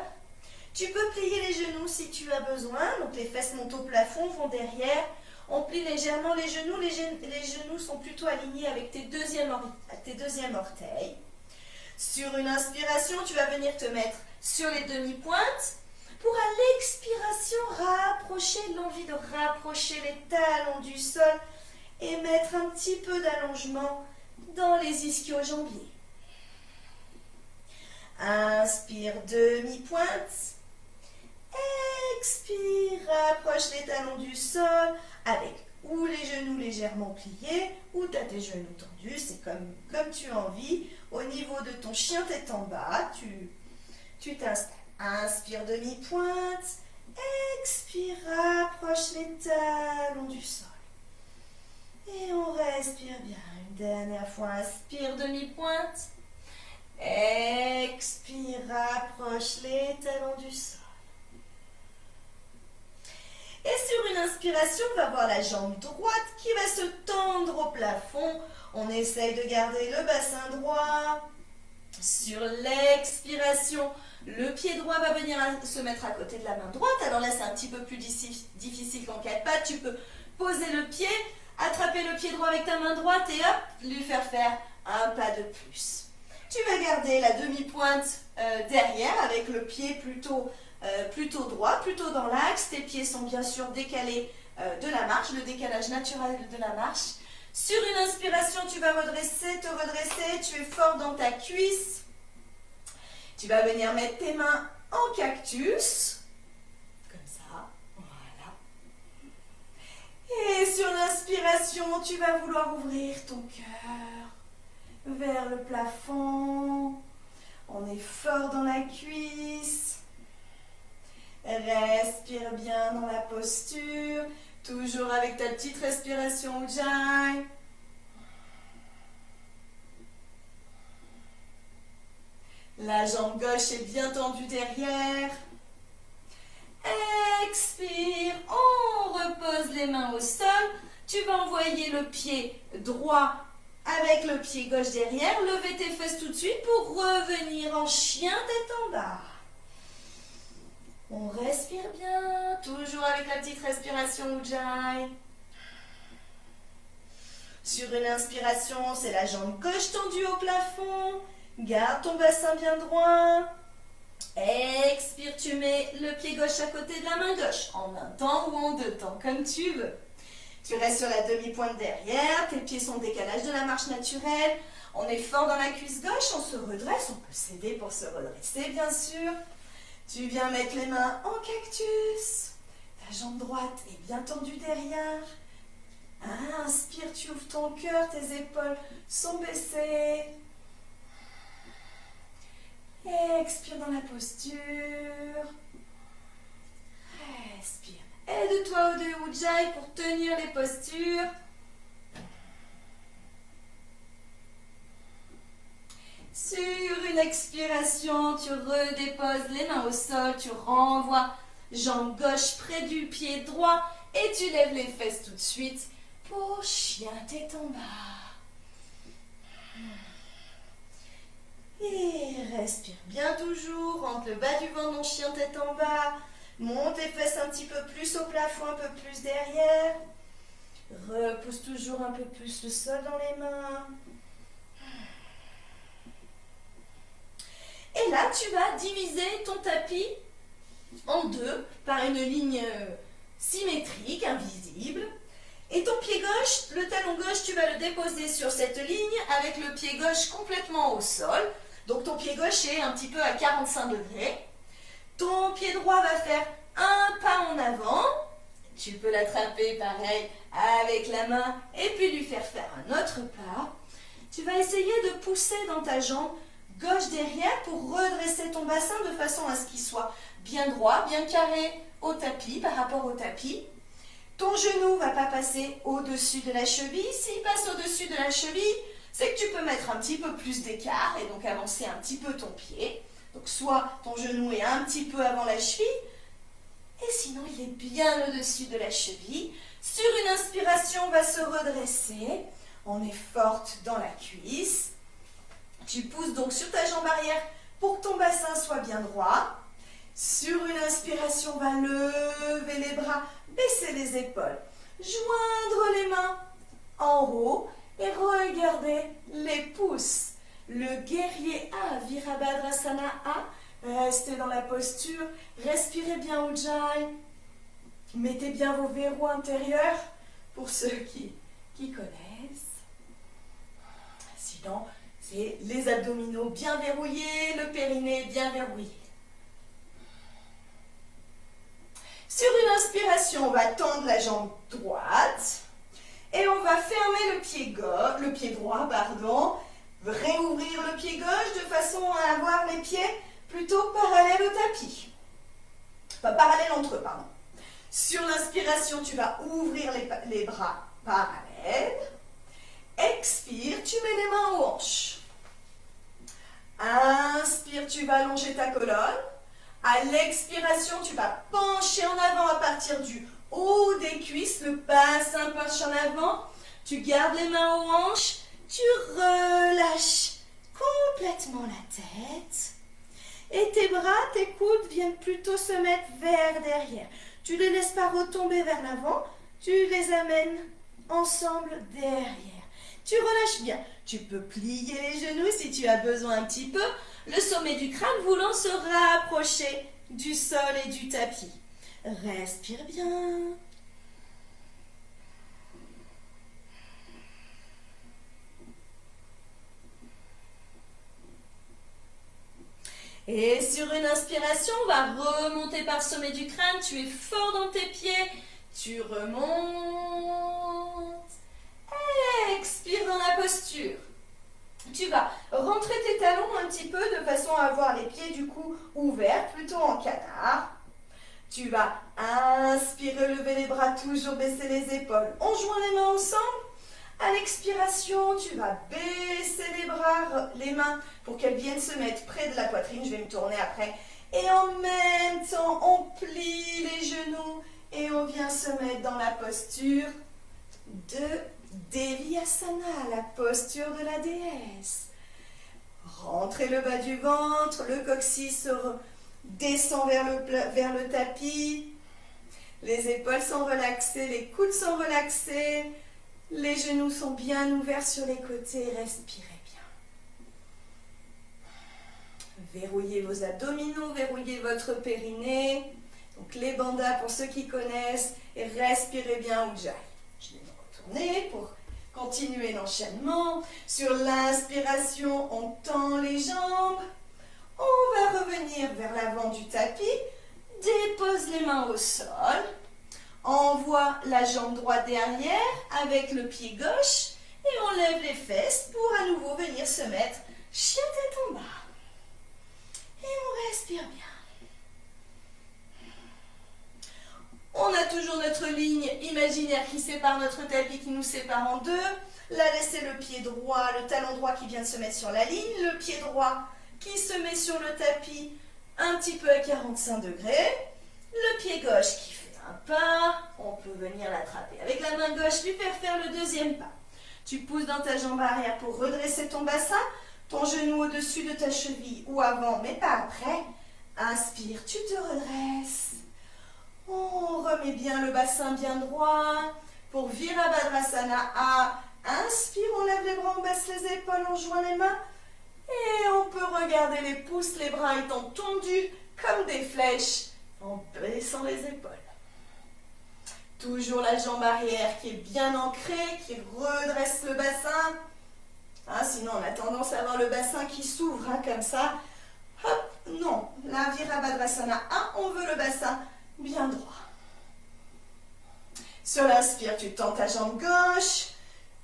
Speaker 1: Tu peux plier les genoux si tu as besoin, donc les fesses montent au plafond, vont derrière. On plie légèrement les genoux, les, genoux sont plutôt alignés avec tes deuxièmes orteils. Sur une inspiration, tu vas venir te mettre sur les demi-pointes. Pour à l'expiration, rapprocher l'envie de rapprocher les talons du sol et mettre un petit peu d'allongement dans les ischio-jambiers. Inspire, demi-pointe. Expire, rapproche les talons du sol avec
Speaker 2: ou les genoux légèrement pliés, ou tu as tes genoux tendus, c'est comme, comme tu as envie. Au niveau de ton chien tête en bas, tu t'installes. Inspire demi-pointe, expire, rapproche les talons du sol. Et on respire bien. Une dernière fois, inspire demi-pointe. Expire, rapproche les talons du sol. Et sur une inspiration, on va voir la jambe droite qui va se tendre au plafond. On essaye de garder le bassin droit. Sur l'expiration, le pied droit va venir se mettre à côté de la main droite. Alors là, c'est un petit peu plus difficile qu'en quatre pattes. Tu peux poser le pied, attraper le pied droit avec ta main droite et hop, lui faire faire un pas de plus. Tu vas garder la demi-pointe euh, derrière avec le pied plutôt euh, plutôt droit, plutôt dans l'axe. Tes pieds sont bien sûr décalés euh, de la marche, le décalage naturel de la marche. Sur une inspiration, tu vas redresser, te redresser, tu es fort dans ta cuisse. Tu vas venir mettre tes mains en cactus, comme ça, voilà. Et sur l'inspiration, tu vas vouloir ouvrir ton cœur vers le plafond. On est fort dans la cuisse. Respire bien dans la posture. Toujours avec ta petite respiration Ujjayi. La jambe gauche est bien tendue derrière. Expire, on repose les mains au sol. Tu vas envoyer le pied droit avec le pied gauche derrière. Lever tes fesses tout de suite pour revenir en chien bas. On respire bien, toujours avec la petite respiration Ujjayi. Sur une inspiration, c'est la jambe gauche tendue au plafond. Garde ton bassin bien droit. Expire, tu mets le pied gauche à côté de la main gauche, en un temps ou en deux temps, comme tu veux. Tu restes sur la demi-pointe derrière, tes pieds sont décalage de la marche naturelle. On est fort dans la cuisse gauche, on se redresse, on peut s'aider pour se redresser bien sûr. Tu viens mettre les mains en cactus. Ta jambe droite est bien tendue derrière. Inspire, tu ouvres ton cœur, tes épaules sont baissées. Expire dans la posture. Respire. Aide-toi au deux Ujjayi pour tenir les postures. Sur une expiration, tu redéposes les mains au sol, tu renvoies jambe gauche près du pied droit et tu lèves les fesses tout de suite pour chien tête en bas. Et respire bien toujours, rentre le bas du ventre dans chien tête en bas. Monte les fesses un petit peu plus au plafond, un peu plus derrière. Repousse toujours un peu plus le sol dans les mains. Là, tu vas diviser ton tapis en deux par une ligne euh, symétrique, invisible. Et ton pied gauche, le talon gauche, tu vas le déposer sur cette ligne avec le pied gauche complètement au sol. Donc ton pied gauche est un petit peu à 45 degrés. Ton pied droit va faire un pas en avant. Tu peux l'attraper pareil avec la main et puis lui faire faire un autre pas. Tu vas essayer de pousser dans ta jambe gauche derrière pour redresser ton bassin de façon à ce qu'il soit bien droit, bien carré au tapis, par rapport au tapis. Ton genou ne va pas passer au-dessus de la cheville. S'il passe au-dessus de la cheville, c'est que tu peux mettre un petit peu plus d'écart et donc avancer un petit peu ton pied. Donc soit ton genou est un petit peu avant la cheville, et sinon il est bien au-dessus de la cheville. Sur une inspiration, on va se redresser. On est forte dans la cuisse. Tu pousses donc sur ta jambe arrière pour que ton bassin soit bien droit. Sur une inspiration, on va lever les bras, baisser les épaules, joindre les mains en haut et regarder les pouces. Le guerrier A, Virabhadrasana A. Restez dans la posture, respirez bien Ujjayi. Mettez bien vos verrous intérieurs pour ceux qui, qui connaissent. Sinon, les abdominaux bien verrouillés, le périnée bien verrouillé. Sur une inspiration, on va tendre la jambe droite. Et on va fermer le pied, droit, pardon. Réouvrir le pied gauche de façon à avoir les pieds plutôt parallèles au tapis. Pas parallèles entre eux, pardon. Sur l'inspiration, tu vas ouvrir les bras parallèles. Expire, tu mets les mains aux hanches. Inspire, tu vas allonger ta colonne. À l'expiration, tu vas pencher en avant à partir du haut des cuisses, le bassin penche en avant. Tu gardes les mains aux hanches. Tu relâches complètement la tête. Et tes bras, tes coudes viennent plutôt se mettre vers derrière. Tu ne les laisses pas retomber vers l'avant. Tu les amènes ensemble derrière. Tu relâches bien. Tu peux plier les genoux si tu as besoin un petit peu. Le sommet du crâne voulant se rapprocher du sol et du tapis. Respire bien. Et sur une inspiration, on va remonter par le sommet du crâne. Tu es fort dans tes pieds. Tu remontes. Expire dans la posture. Tu vas rentrer tes talons un petit peu de façon à avoir les pieds du coup ouverts, plutôt en canard. Tu vas inspirer, lever les bras, toujours baisser les épaules. On joint les mains ensemble. À l'expiration, tu vas baisser les bras, les mains pour qu'elles viennent se mettre près de la poitrine. Je vais me tourner après. Et en même temps, on plie les genoux et on vient se mettre dans la posture de Devyasana, la posture de la déesse. Rentrez le bas du ventre, le coccyx descend vers le, tapis. Les épaules sont relaxées, les coudes sont relaxés. Les genoux sont bien ouverts sur les côtés. Respirez bien. Verrouillez vos abdominaux, verrouillez votre périnée. Donc les bandas pour ceux qui connaissent. Et respirez bien Ujjayi. Pour continuer l'enchaînement. Sur l'inspiration, on tend les jambes. On va revenir vers l'avant du tapis. Dépose les mains au sol. Envoie la jambe droite derrière avec le pied gauche. Et on lève les fesses pour à nouveau venir se mettre chien tête en bas. Et on respire bien. On a toujours notre ligne imaginaire qui sépare notre tapis, qui nous sépare en deux. Là, laissez le pied droit, le talon droit qui vient de se mettre sur la ligne, le pied droit qui se met sur le tapis un petit peu à 45 degrés, le pied gauche qui fait un pas, on peut venir l'attraper avec la main gauche, lui faire faire le deuxième pas. Tu pousses dans ta jambe arrière pour redresser ton bassin, ton genou au-dessus de ta cheville ou avant, mais pas après. Inspire, tu te redresses. On remet bien le bassin bien droit pour Virabhadrasana. Ah, inspire, on lève les bras, on baisse les épaules, on joint les mains. Et on peut regarder les pouces, les bras étant tendus comme des flèches en baissant les épaules. Toujours la jambe arrière qui est bien ancrée, qui redresse le bassin. Ah, sinon, on a tendance à avoir le bassin qui s'ouvre hein, comme ça. Hop, non. La Virabhadrasana 1, on veut le bassin bien droit. Sur l'inspire, tu tends ta jambe gauche,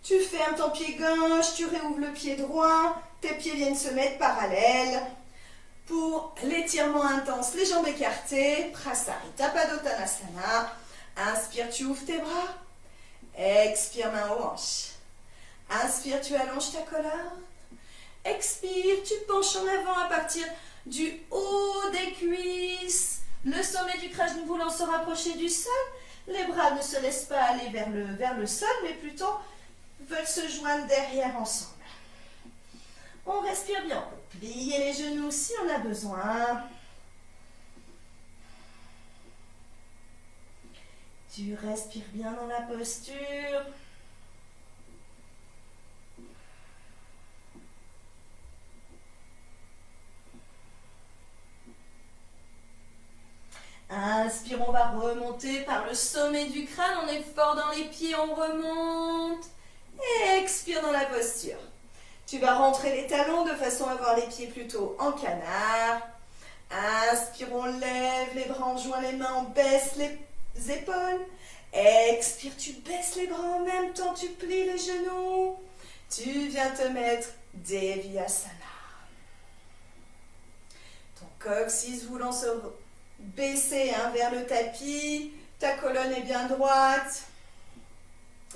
Speaker 2: tu fermes ton pied gauche, tu réouvres le pied droit, tes pieds viennent se mettre parallèles. Pour l'étirement intense, les jambes écartées, Prasarita Padottanasana. Inspire, tu ouvres tes bras. Expire, main aux hanches. Inspire, tu allonges ta colonne. Expire, tu penches en avant à partir du haut des cuisses. Le sommet du crâne voulant se rapprocher du sol. Les bras ne se laissent pas aller vers le, vers le sol, mais plutôt veulent se joindre derrière ensemble. On respire bien. On peut plier les genoux si on a besoin. Tu respires bien dans la posture. Inspire, on va remonter par le sommet du crâne. On est fort dans les pieds, on remonte. Et expire dans la posture. Tu vas rentrer les talons de façon à avoir les pieds plutôt en canard. Inspire, on lève les bras, on joint les mains, on baisse les épaules. Expire, tu baisses les bras en même temps, tu plies les genoux. Tu viens te mettre Devyasana. Ton coccyx voulant se baisser hein, vers le tapis, ta colonne est bien droite,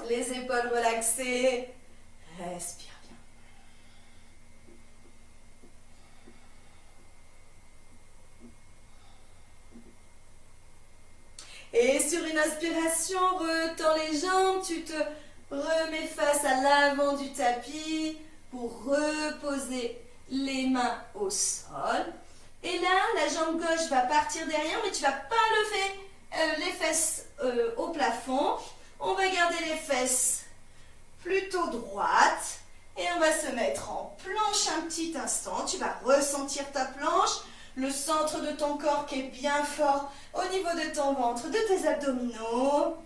Speaker 2: les épaules relaxées. Respire bien. Et sur une inspiration, retends les jambes, tu te remets face à l'avant du tapis pour reposer les mains au sol. Et là, la jambe gauche va partir derrière, mais tu vas pas lever euh, les fesses euh, au plafond. On va garder les fesses plutôt droites. Et on va se mettre en planche un petit instant. Tu vas ressentir ta planche, le centre de ton corps qui est bien fort au niveau de ton ventre, de tes abdominaux.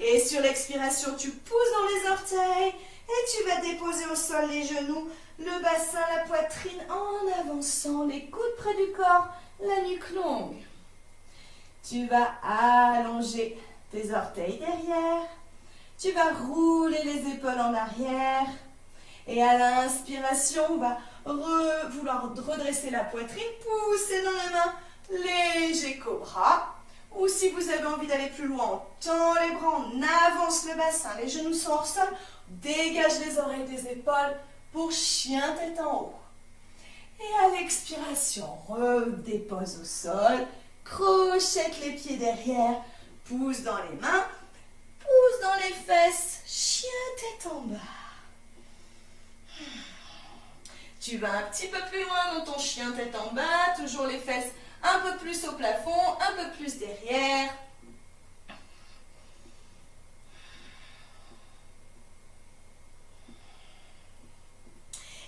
Speaker 2: Et sur l'expiration, tu pousses dans les orteils et tu vas déposer au sol les genoux, le bassin, la poitrine en avançant, les coudes près du corps, la nuque longue. Tu vas allonger tes orteils derrière. Tu vas rouler les épaules en arrière. Et à l'inspiration, on va vouloir redresser la poitrine, pousser dans les mains, léger cobra. Ou si vous avez envie d'aller plus loin, tend les bras, on avance le bassin, les genoux sont hors sol, dégage les oreilles des épaules pour chien tête en haut. Et à l'expiration, redépose au sol, crochette les pieds derrière, pousse dans les mains, pousse dans les fesses, chien tête en bas. Tu vas un petit peu plus loin dans ton chien tête en bas, toujours les fesses un peu plus au plafond, un peu plus derrière.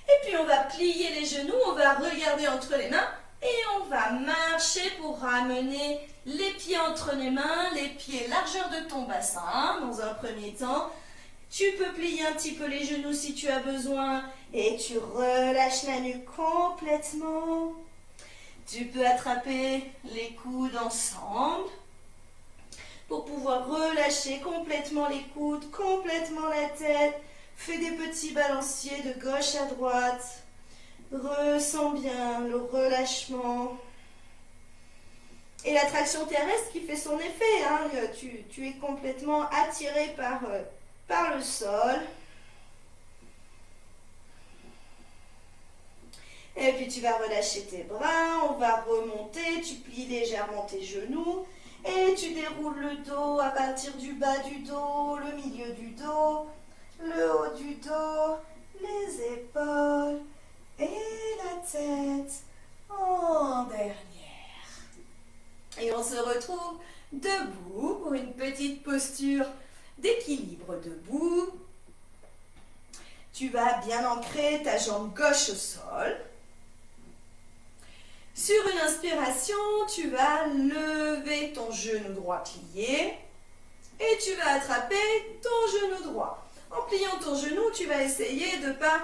Speaker 2: Et puis on va plier les genoux, on va regarder entre les mains et on va marcher pour ramener les pieds entre les mains, les pieds largeur de ton bassin dans un premier temps. Tu peux plier un petit peu les genoux si tu as besoin et tu relâches la nuque complètement. Tu peux attraper les coudes ensemble pour pouvoir relâcher complètement les coudes, complètement la tête. Fais des petits balanciers de gauche à droite. Ressens bien le relâchement. Et l'attraction terrestre qui fait son effet. Hein. Tu, es complètement attiré par, euh, par le sol. Et puis tu vas relâcher tes bras, on va remonter, tu plies légèrement tes genoux et tu déroules le dos à partir du bas du dos, le milieu du dos, le haut du dos, les épaules et la tête en dernière. Et on se retrouve debout pour une petite posture d'équilibre debout. Tu vas bien ancrer ta jambe gauche au sol. Sur une inspiration, tu vas lever ton genou droit plié et tu vas attraper ton genou droit. En pliant ton genou, tu vas essayer de ne pas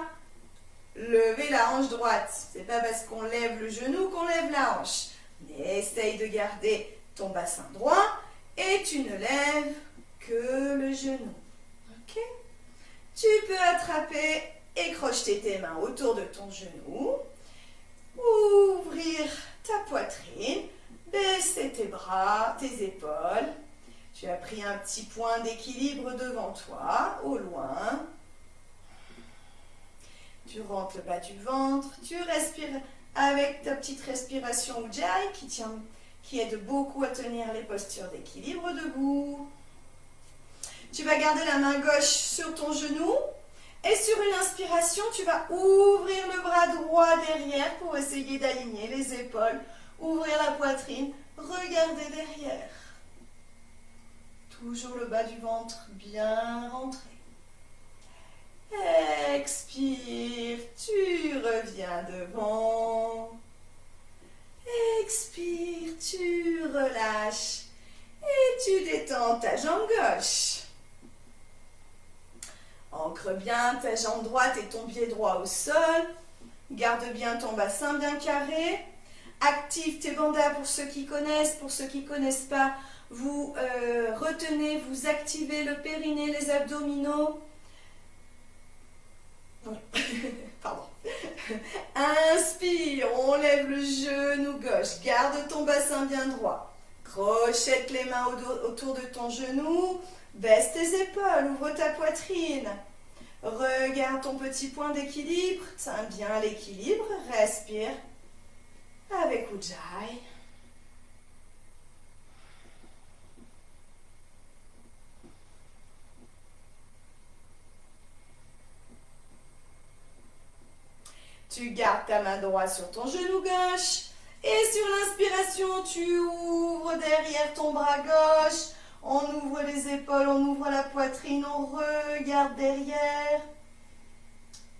Speaker 2: lever la hanche droite. C'est pas parce qu'on lève le genou qu'on lève la hanche. Mais essaye de garder ton bassin droit et tu ne lèves que le genou. Ok? Tu peux attraper et crocheter tes mains autour de ton genou ouvrir ta poitrine, baisser tes bras, tes épaules. Tu as pris un petit point d'équilibre devant toi, au loin. Tu rentres le bas du ventre, tu respires avec ta petite respiration Ujjayi qui, qui aide beaucoup à tenir les postures d'équilibre debout. Tu vas garder la main gauche sur ton genou et sur une inspiration, tu vas ouvrir le bras droit derrière pour essayer d'aligner les épaules, ouvrir la poitrine, regarder derrière. Toujours le bas du ventre bien rentré. Expire, tu reviens devant. Expire, tu relâches et tu détends ta jambe gauche. Ancre bien ta jambe droite et ton pied droit au sol. Garde bien ton bassin bien carré. Active tes bandas pour ceux qui connaissent. Pour ceux qui ne connaissent pas,
Speaker 1: Vous euh, retenez, vous activez le périnée, les abdominaux. Pardon. Inspire, on lève le genou gauche. Garde ton bassin bien droit. Crochette les mains autour de ton genou. Baisse tes épaules, ouvre ta poitrine. Regarde ton petit point d'équilibre. Tiens bien l'équilibre. Respire avec Ujjayi. Tu gardes ta main droite sur ton genou gauche. Et sur l'inspiration, tu ouvres derrière ton bras gauche. On ouvre les épaules, on ouvre la poitrine, on regarde derrière.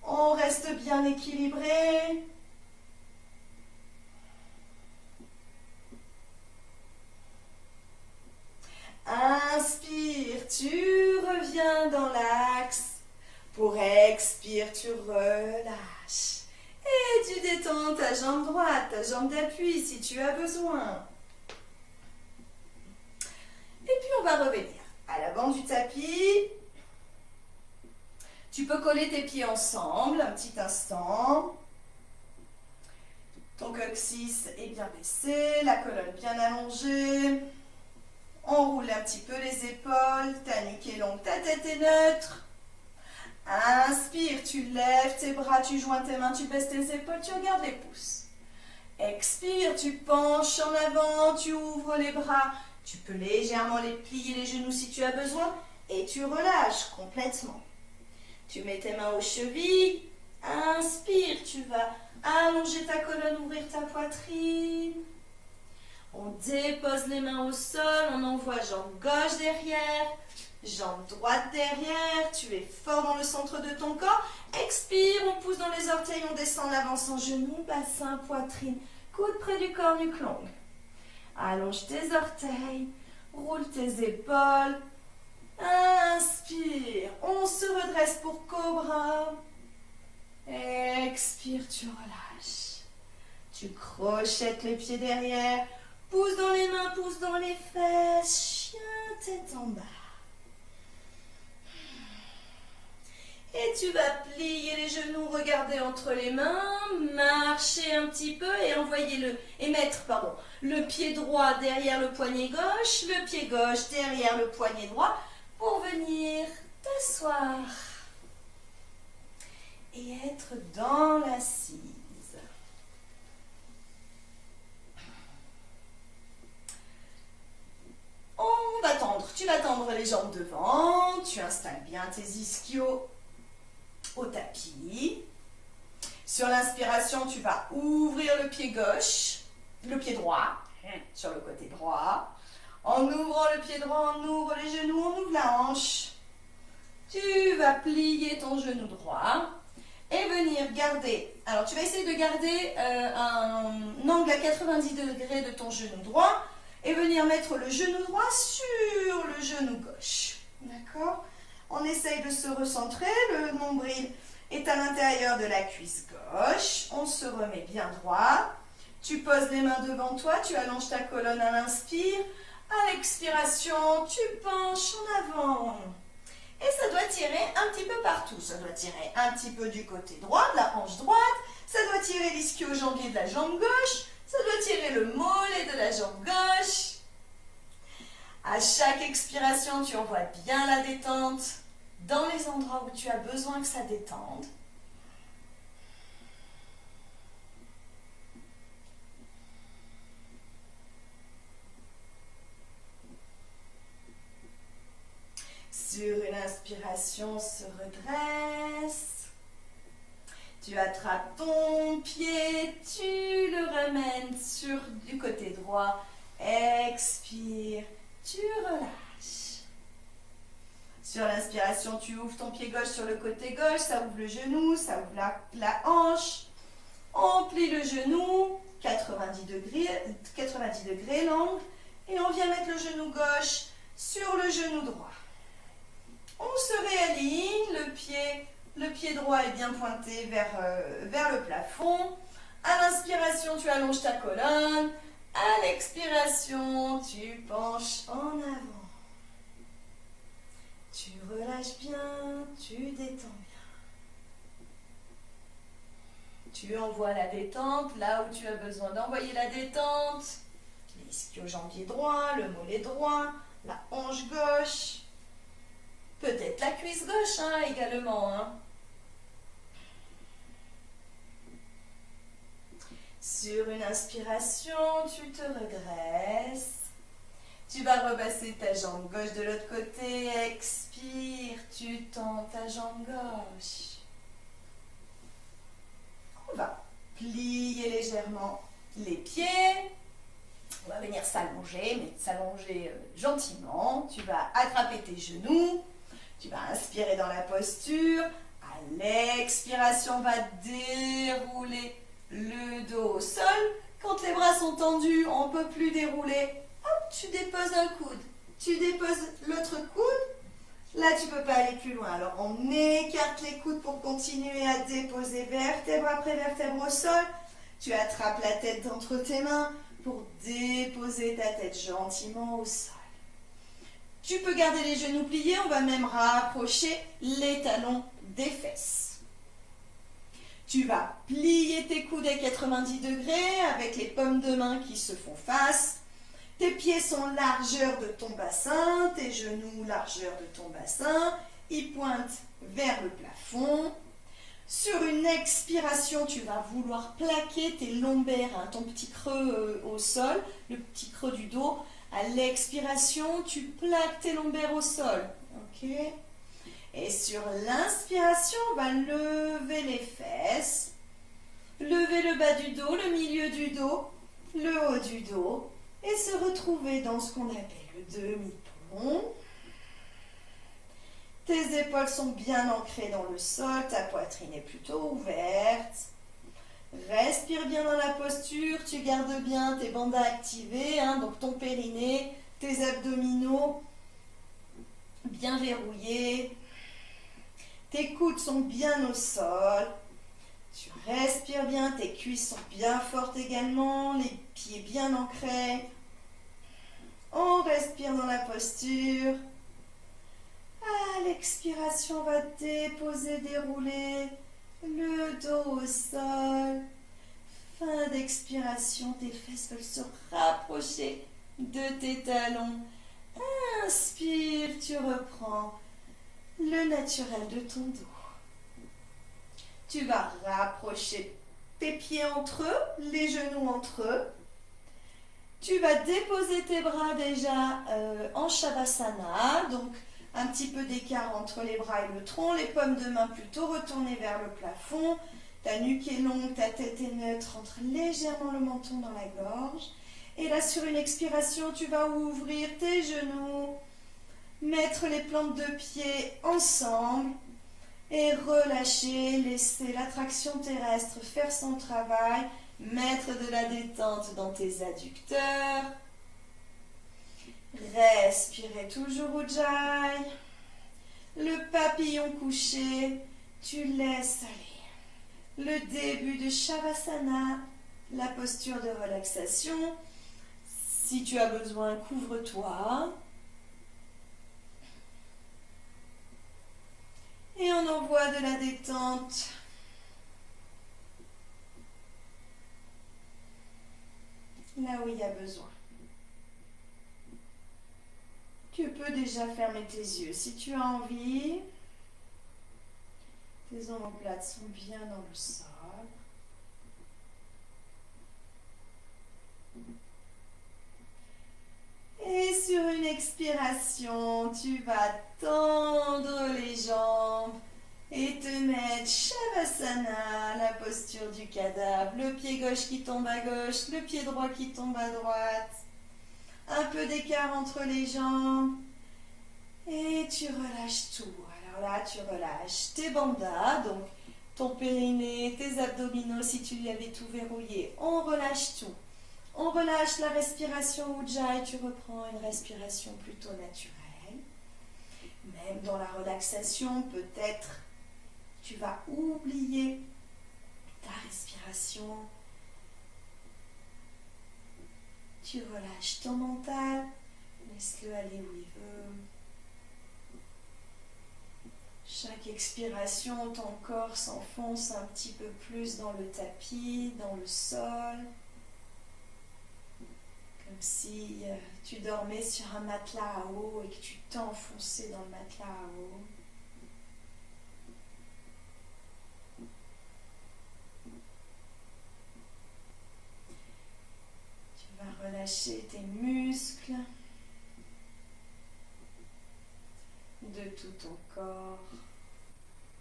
Speaker 1: On reste bien équilibré. Inspire, tu reviens dans l'axe. Pour expire, tu relâches. Et tu détends ta jambe droite, ta jambe d'appui si tu as besoin. Et puis on va revenir à l'avant du tapis. Tu peux coller tes pieds ensemble un petit instant. Ton coccyx est bien baissé, la colonne bien allongée. On roule un petit peu les épaules, ta nuque est longue, ta tête est neutre. Inspire, tu lèves tes bras, tu joins tes mains, tu baisses tes épaules, tu regardes les pouces. Expire, tu penches en avant, tu ouvres les bras. Tu peux légèrement les plier les genoux si tu as besoin et tu relâches complètement. Tu mets tes mains aux chevilles. Inspire, tu vas allonger ta colonne, ouvrir ta poitrine. On dépose les mains au sol, on envoie jambe gauche derrière, jambe droite derrière, tu es fort dans le centre de ton corps. Expire, on pousse dans les orteils, on descend l'avant sans genou, bassin, poitrine, coude près du corps, nuque longue. Allonge tes orteils, roule tes épaules. Inspire, on se redresse pour cobra. Expire, tu relâches. Tu crochettes les pieds derrière. Pousse dans les mains, pousse dans les fesses. Chien, tête en bas. Et tu vas plier les genoux, regarder entre les mains, marcher un petit peu et envoyer le et mettre pardon, le pied droit derrière le poignet gauche, le pied gauche derrière le poignet droit pour venir t'asseoir et être dans l'assise. On va tendre, tu vas tendre les jambes devant, tu installes bien tes ischios au tapis. Sur l'inspiration, tu vas ouvrir le pied gauche, le pied droit, sur le côté droit. En ouvrant le pied droit, on ouvre les genoux, on ouvre la hanche. Tu vas plier ton genou droit et venir garder. Alors, tu vas essayer de garder euh, un angle à 90 degrés de ton genou droit et venir mettre le genou droit sur le genou gauche. D'accord? On essaye de se recentrer. Le nombril est à l'intérieur de la cuisse gauche. On se remet bien droit. Tu poses les mains devant toi. Tu allonges ta colonne à l'inspire. À l'expiration, tu penches en avant. Et ça doit tirer un petit peu partout. Ça doit tirer un petit peu du côté droit, de la hanche droite. Ça doit tirer l'ischio-jambier de la jambe gauche. Ça doit tirer le mollet de la jambe gauche. À chaque expiration, tu envoies bien la détente dans les endroits où tu as besoin que ça détende. Sur une inspiration, se redresse. Tu attrapes ton pied, tu le ramènes sur du côté droit. Expire, tu relâches. Sur l'inspiration, tu ouvres ton pied gauche sur le côté gauche, ça ouvre le genou, ça ouvre la, hanche. On plie le genou, 90 degrés, 90 degrés l'angle, et on vient mettre le genou gauche sur le genou droit. On se réaligne, le pied le pied droit est bien pointé vers, euh, vers le plafond. À l'inspiration, tu allonges ta colonne.
Speaker 2: À l'expiration, tu penches en avant. Tu relâches bien, tu détends bien. Tu envoies la détente là où tu as besoin d'envoyer la détente. L'ischio-jambier droit, le mollet droit, la hanche gauche. Peut-être la cuisse gauche hein, également. Hein. Sur une inspiration, tu te redresses. Tu vas repasser ta jambe gauche de l'autre côté. Expire, tu tends ta jambe gauche. On va plier légèrement les pieds. On va venir s'allonger, mais s'allonger euh, gentiment. Tu vas attraper tes genoux. Tu vas inspirer dans la posture. À l'expiration, on va dérouler le dos au sol. Quand les bras sont tendus, on ne peut plus dérouler. Tu déposes un coude. Tu déposes l'autre coude. Là, tu ne peux pas aller plus loin. Alors, on écarte les coudes pour continuer à déposer vertèbre après vertèbre au sol. Tu attrapes la tête entre tes mains pour déposer ta tête gentiment au sol. Tu peux garder les genoux pliés. On va même rapprocher les talons des fesses. Tu vas plier tes coudes à 90 degrés avec les pommes de main qui se font face. Tes pieds sont largeur de ton bassin, tes genoux largeur de ton bassin. Ils pointent vers le plafond. Sur une expiration, tu vas vouloir plaquer tes lombaires, hein, ton petit creux euh, au sol, le petit creux du dos. À l'expiration, tu plaques tes lombaires au sol. et sur l'inspiration, on va lever les fesses, lever le bas du dos, le milieu du dos, le haut du dos, et se retrouver dans ce qu'on appelle le demi-plomb. Tes épaules sont bien ancrées dans le sol, ta poitrine est plutôt ouverte. Respire bien dans la posture, tu gardes bien tes bandes activées, hein, donc ton périnée, tes abdominaux bien verrouillés, tes coudes sont bien au sol. Tu respires bien, tes cuisses sont bien fortes également, les pieds bien ancrés. On respire dans la posture. À l'expiration, on va déposer, dérouler le dos au sol. Fin d'expiration, tes fesses veulent se rapprocher de tes talons. Inspire, tu reprends le naturel de ton dos. Tu vas rapprocher tes pieds entre eux, les genoux entre eux. Tu vas déposer tes bras déjà euh, en Shavasana, donc un petit peu d'écart entre les bras et le tronc, les pommes de main plutôt retournées vers le plafond. Ta nuque est longue, ta tête est neutre, entre légèrement le menton dans la gorge. Et là, sur une expiration, tu vas ouvrir tes genoux, mettre les plantes de pied ensemble et relâcher, laisser l'attraction terrestre faire son travail, mettre de la détente dans tes adducteurs. Respirez toujours Ujjayi. Le papillon couché, tu laisses aller. Le début de Shavasana, la posture de relaxation. Si tu as besoin, couvre-toi. Et on envoie de la détente. Là où il y a besoin. Tu peux déjà fermer tes yeux si tu as envie. Tes omoplates sont bien dans le sol. Et sur une expiration, tu vas tendre les jambes et te mettre Shavasana, la posture du cadavre. Le pied gauche qui tombe à gauche, le pied droit qui tombe à droite. Un peu d'écart entre les jambes. Et tu relâches tout. Alors là, tu relâches tes bandas, donc ton périnée, tes abdominaux si tu y avais tout verrouillé. On relâche tout. On relâche la respiration Ujjayi, tu reprends une respiration plutôt naturelle. Même dans la relaxation, peut-être tu vas oublier ta respiration.
Speaker 1: Tu relâches ton mental. Laisse-le aller où il veut. Chaque expiration, ton corps s'enfonce un petit peu plus dans le tapis, dans le sol. Comme si euh, tu dormais sur un matelas à eau et que tu t'enfonçais dans le matelas à eau. Tu vas relâcher tes muscles de tout ton corps,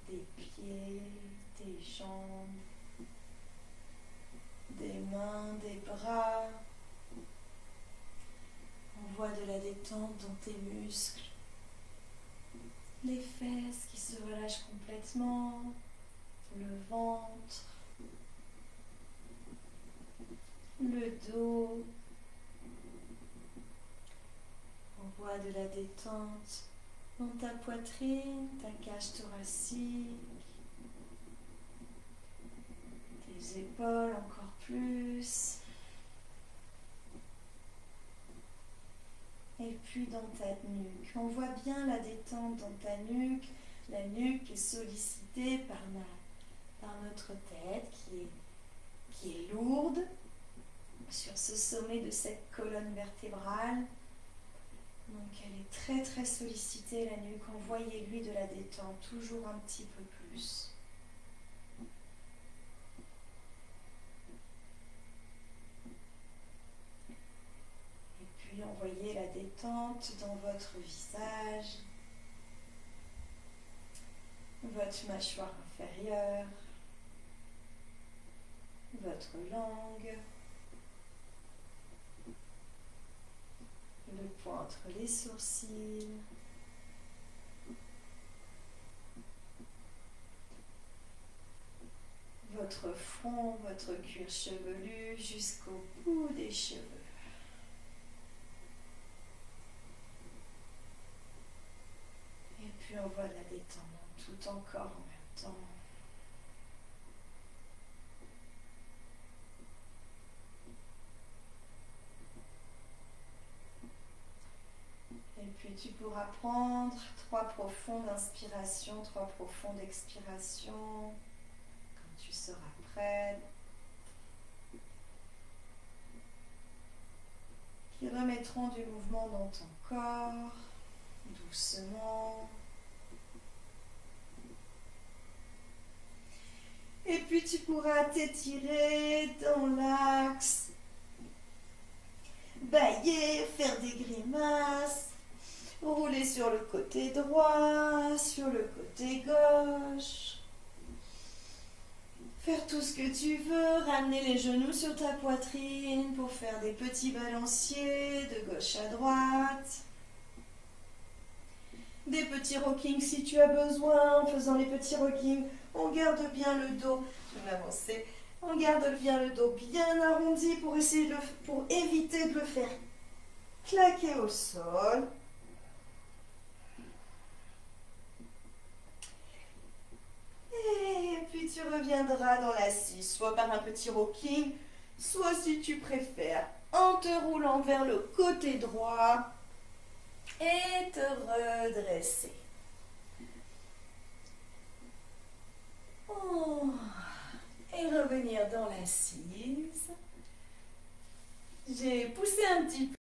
Speaker 1: des pieds, des jambes, des mains, des bras. On voit de la détente dans tes muscles, les fesses qui se relâchent complètement, le ventre, le dos. On voit de la détente dans ta poitrine, ta cage thoracique, tes épaules encore plus. Et puis dans ta nuque. On voit bien la détente dans ta nuque. La nuque est sollicitée par, notre tête qui est lourde sur ce sommet de cette colonne vertébrale. Donc elle est très très sollicitée la nuque. Envoyez-lui de la détente, toujours un petit peu plus. Et puis envoyez la détente dans votre visage, votre mâchoire inférieure, votre langue. Le point entre les sourcils. Votre front, votre cuir chevelu jusqu'au bout des cheveux. Et puis on voit la détente tout encore en même temps. Et puis tu pourras prendre trois profondes inspirations, trois profondes expirations quand tu seras prêt. Qui remettront du mouvement dans ton corps, doucement. Et puis tu pourras t'étirer dans l'axe, bailler, faire des grimaces, rouler sur le côté droit, sur le côté gauche. Faire tout ce que tu veux, ramener les genoux sur ta poitrine pour faire des petits balanciers de gauche à droite. Des petits rockings si tu as besoin. En faisant les petits rockings, on garde bien le dos. Je vais m'avancer. On garde bien le dos bien arrondi pour essayer de, pour éviter de le faire claquer au sol. Et puis tu reviendras dans l'assise, soit par un petit rocking, soit si tu préfères, en te roulant vers le côté droit et te redresser. Oh. Et revenir dans l'assise. J'ai poussé un petit peu.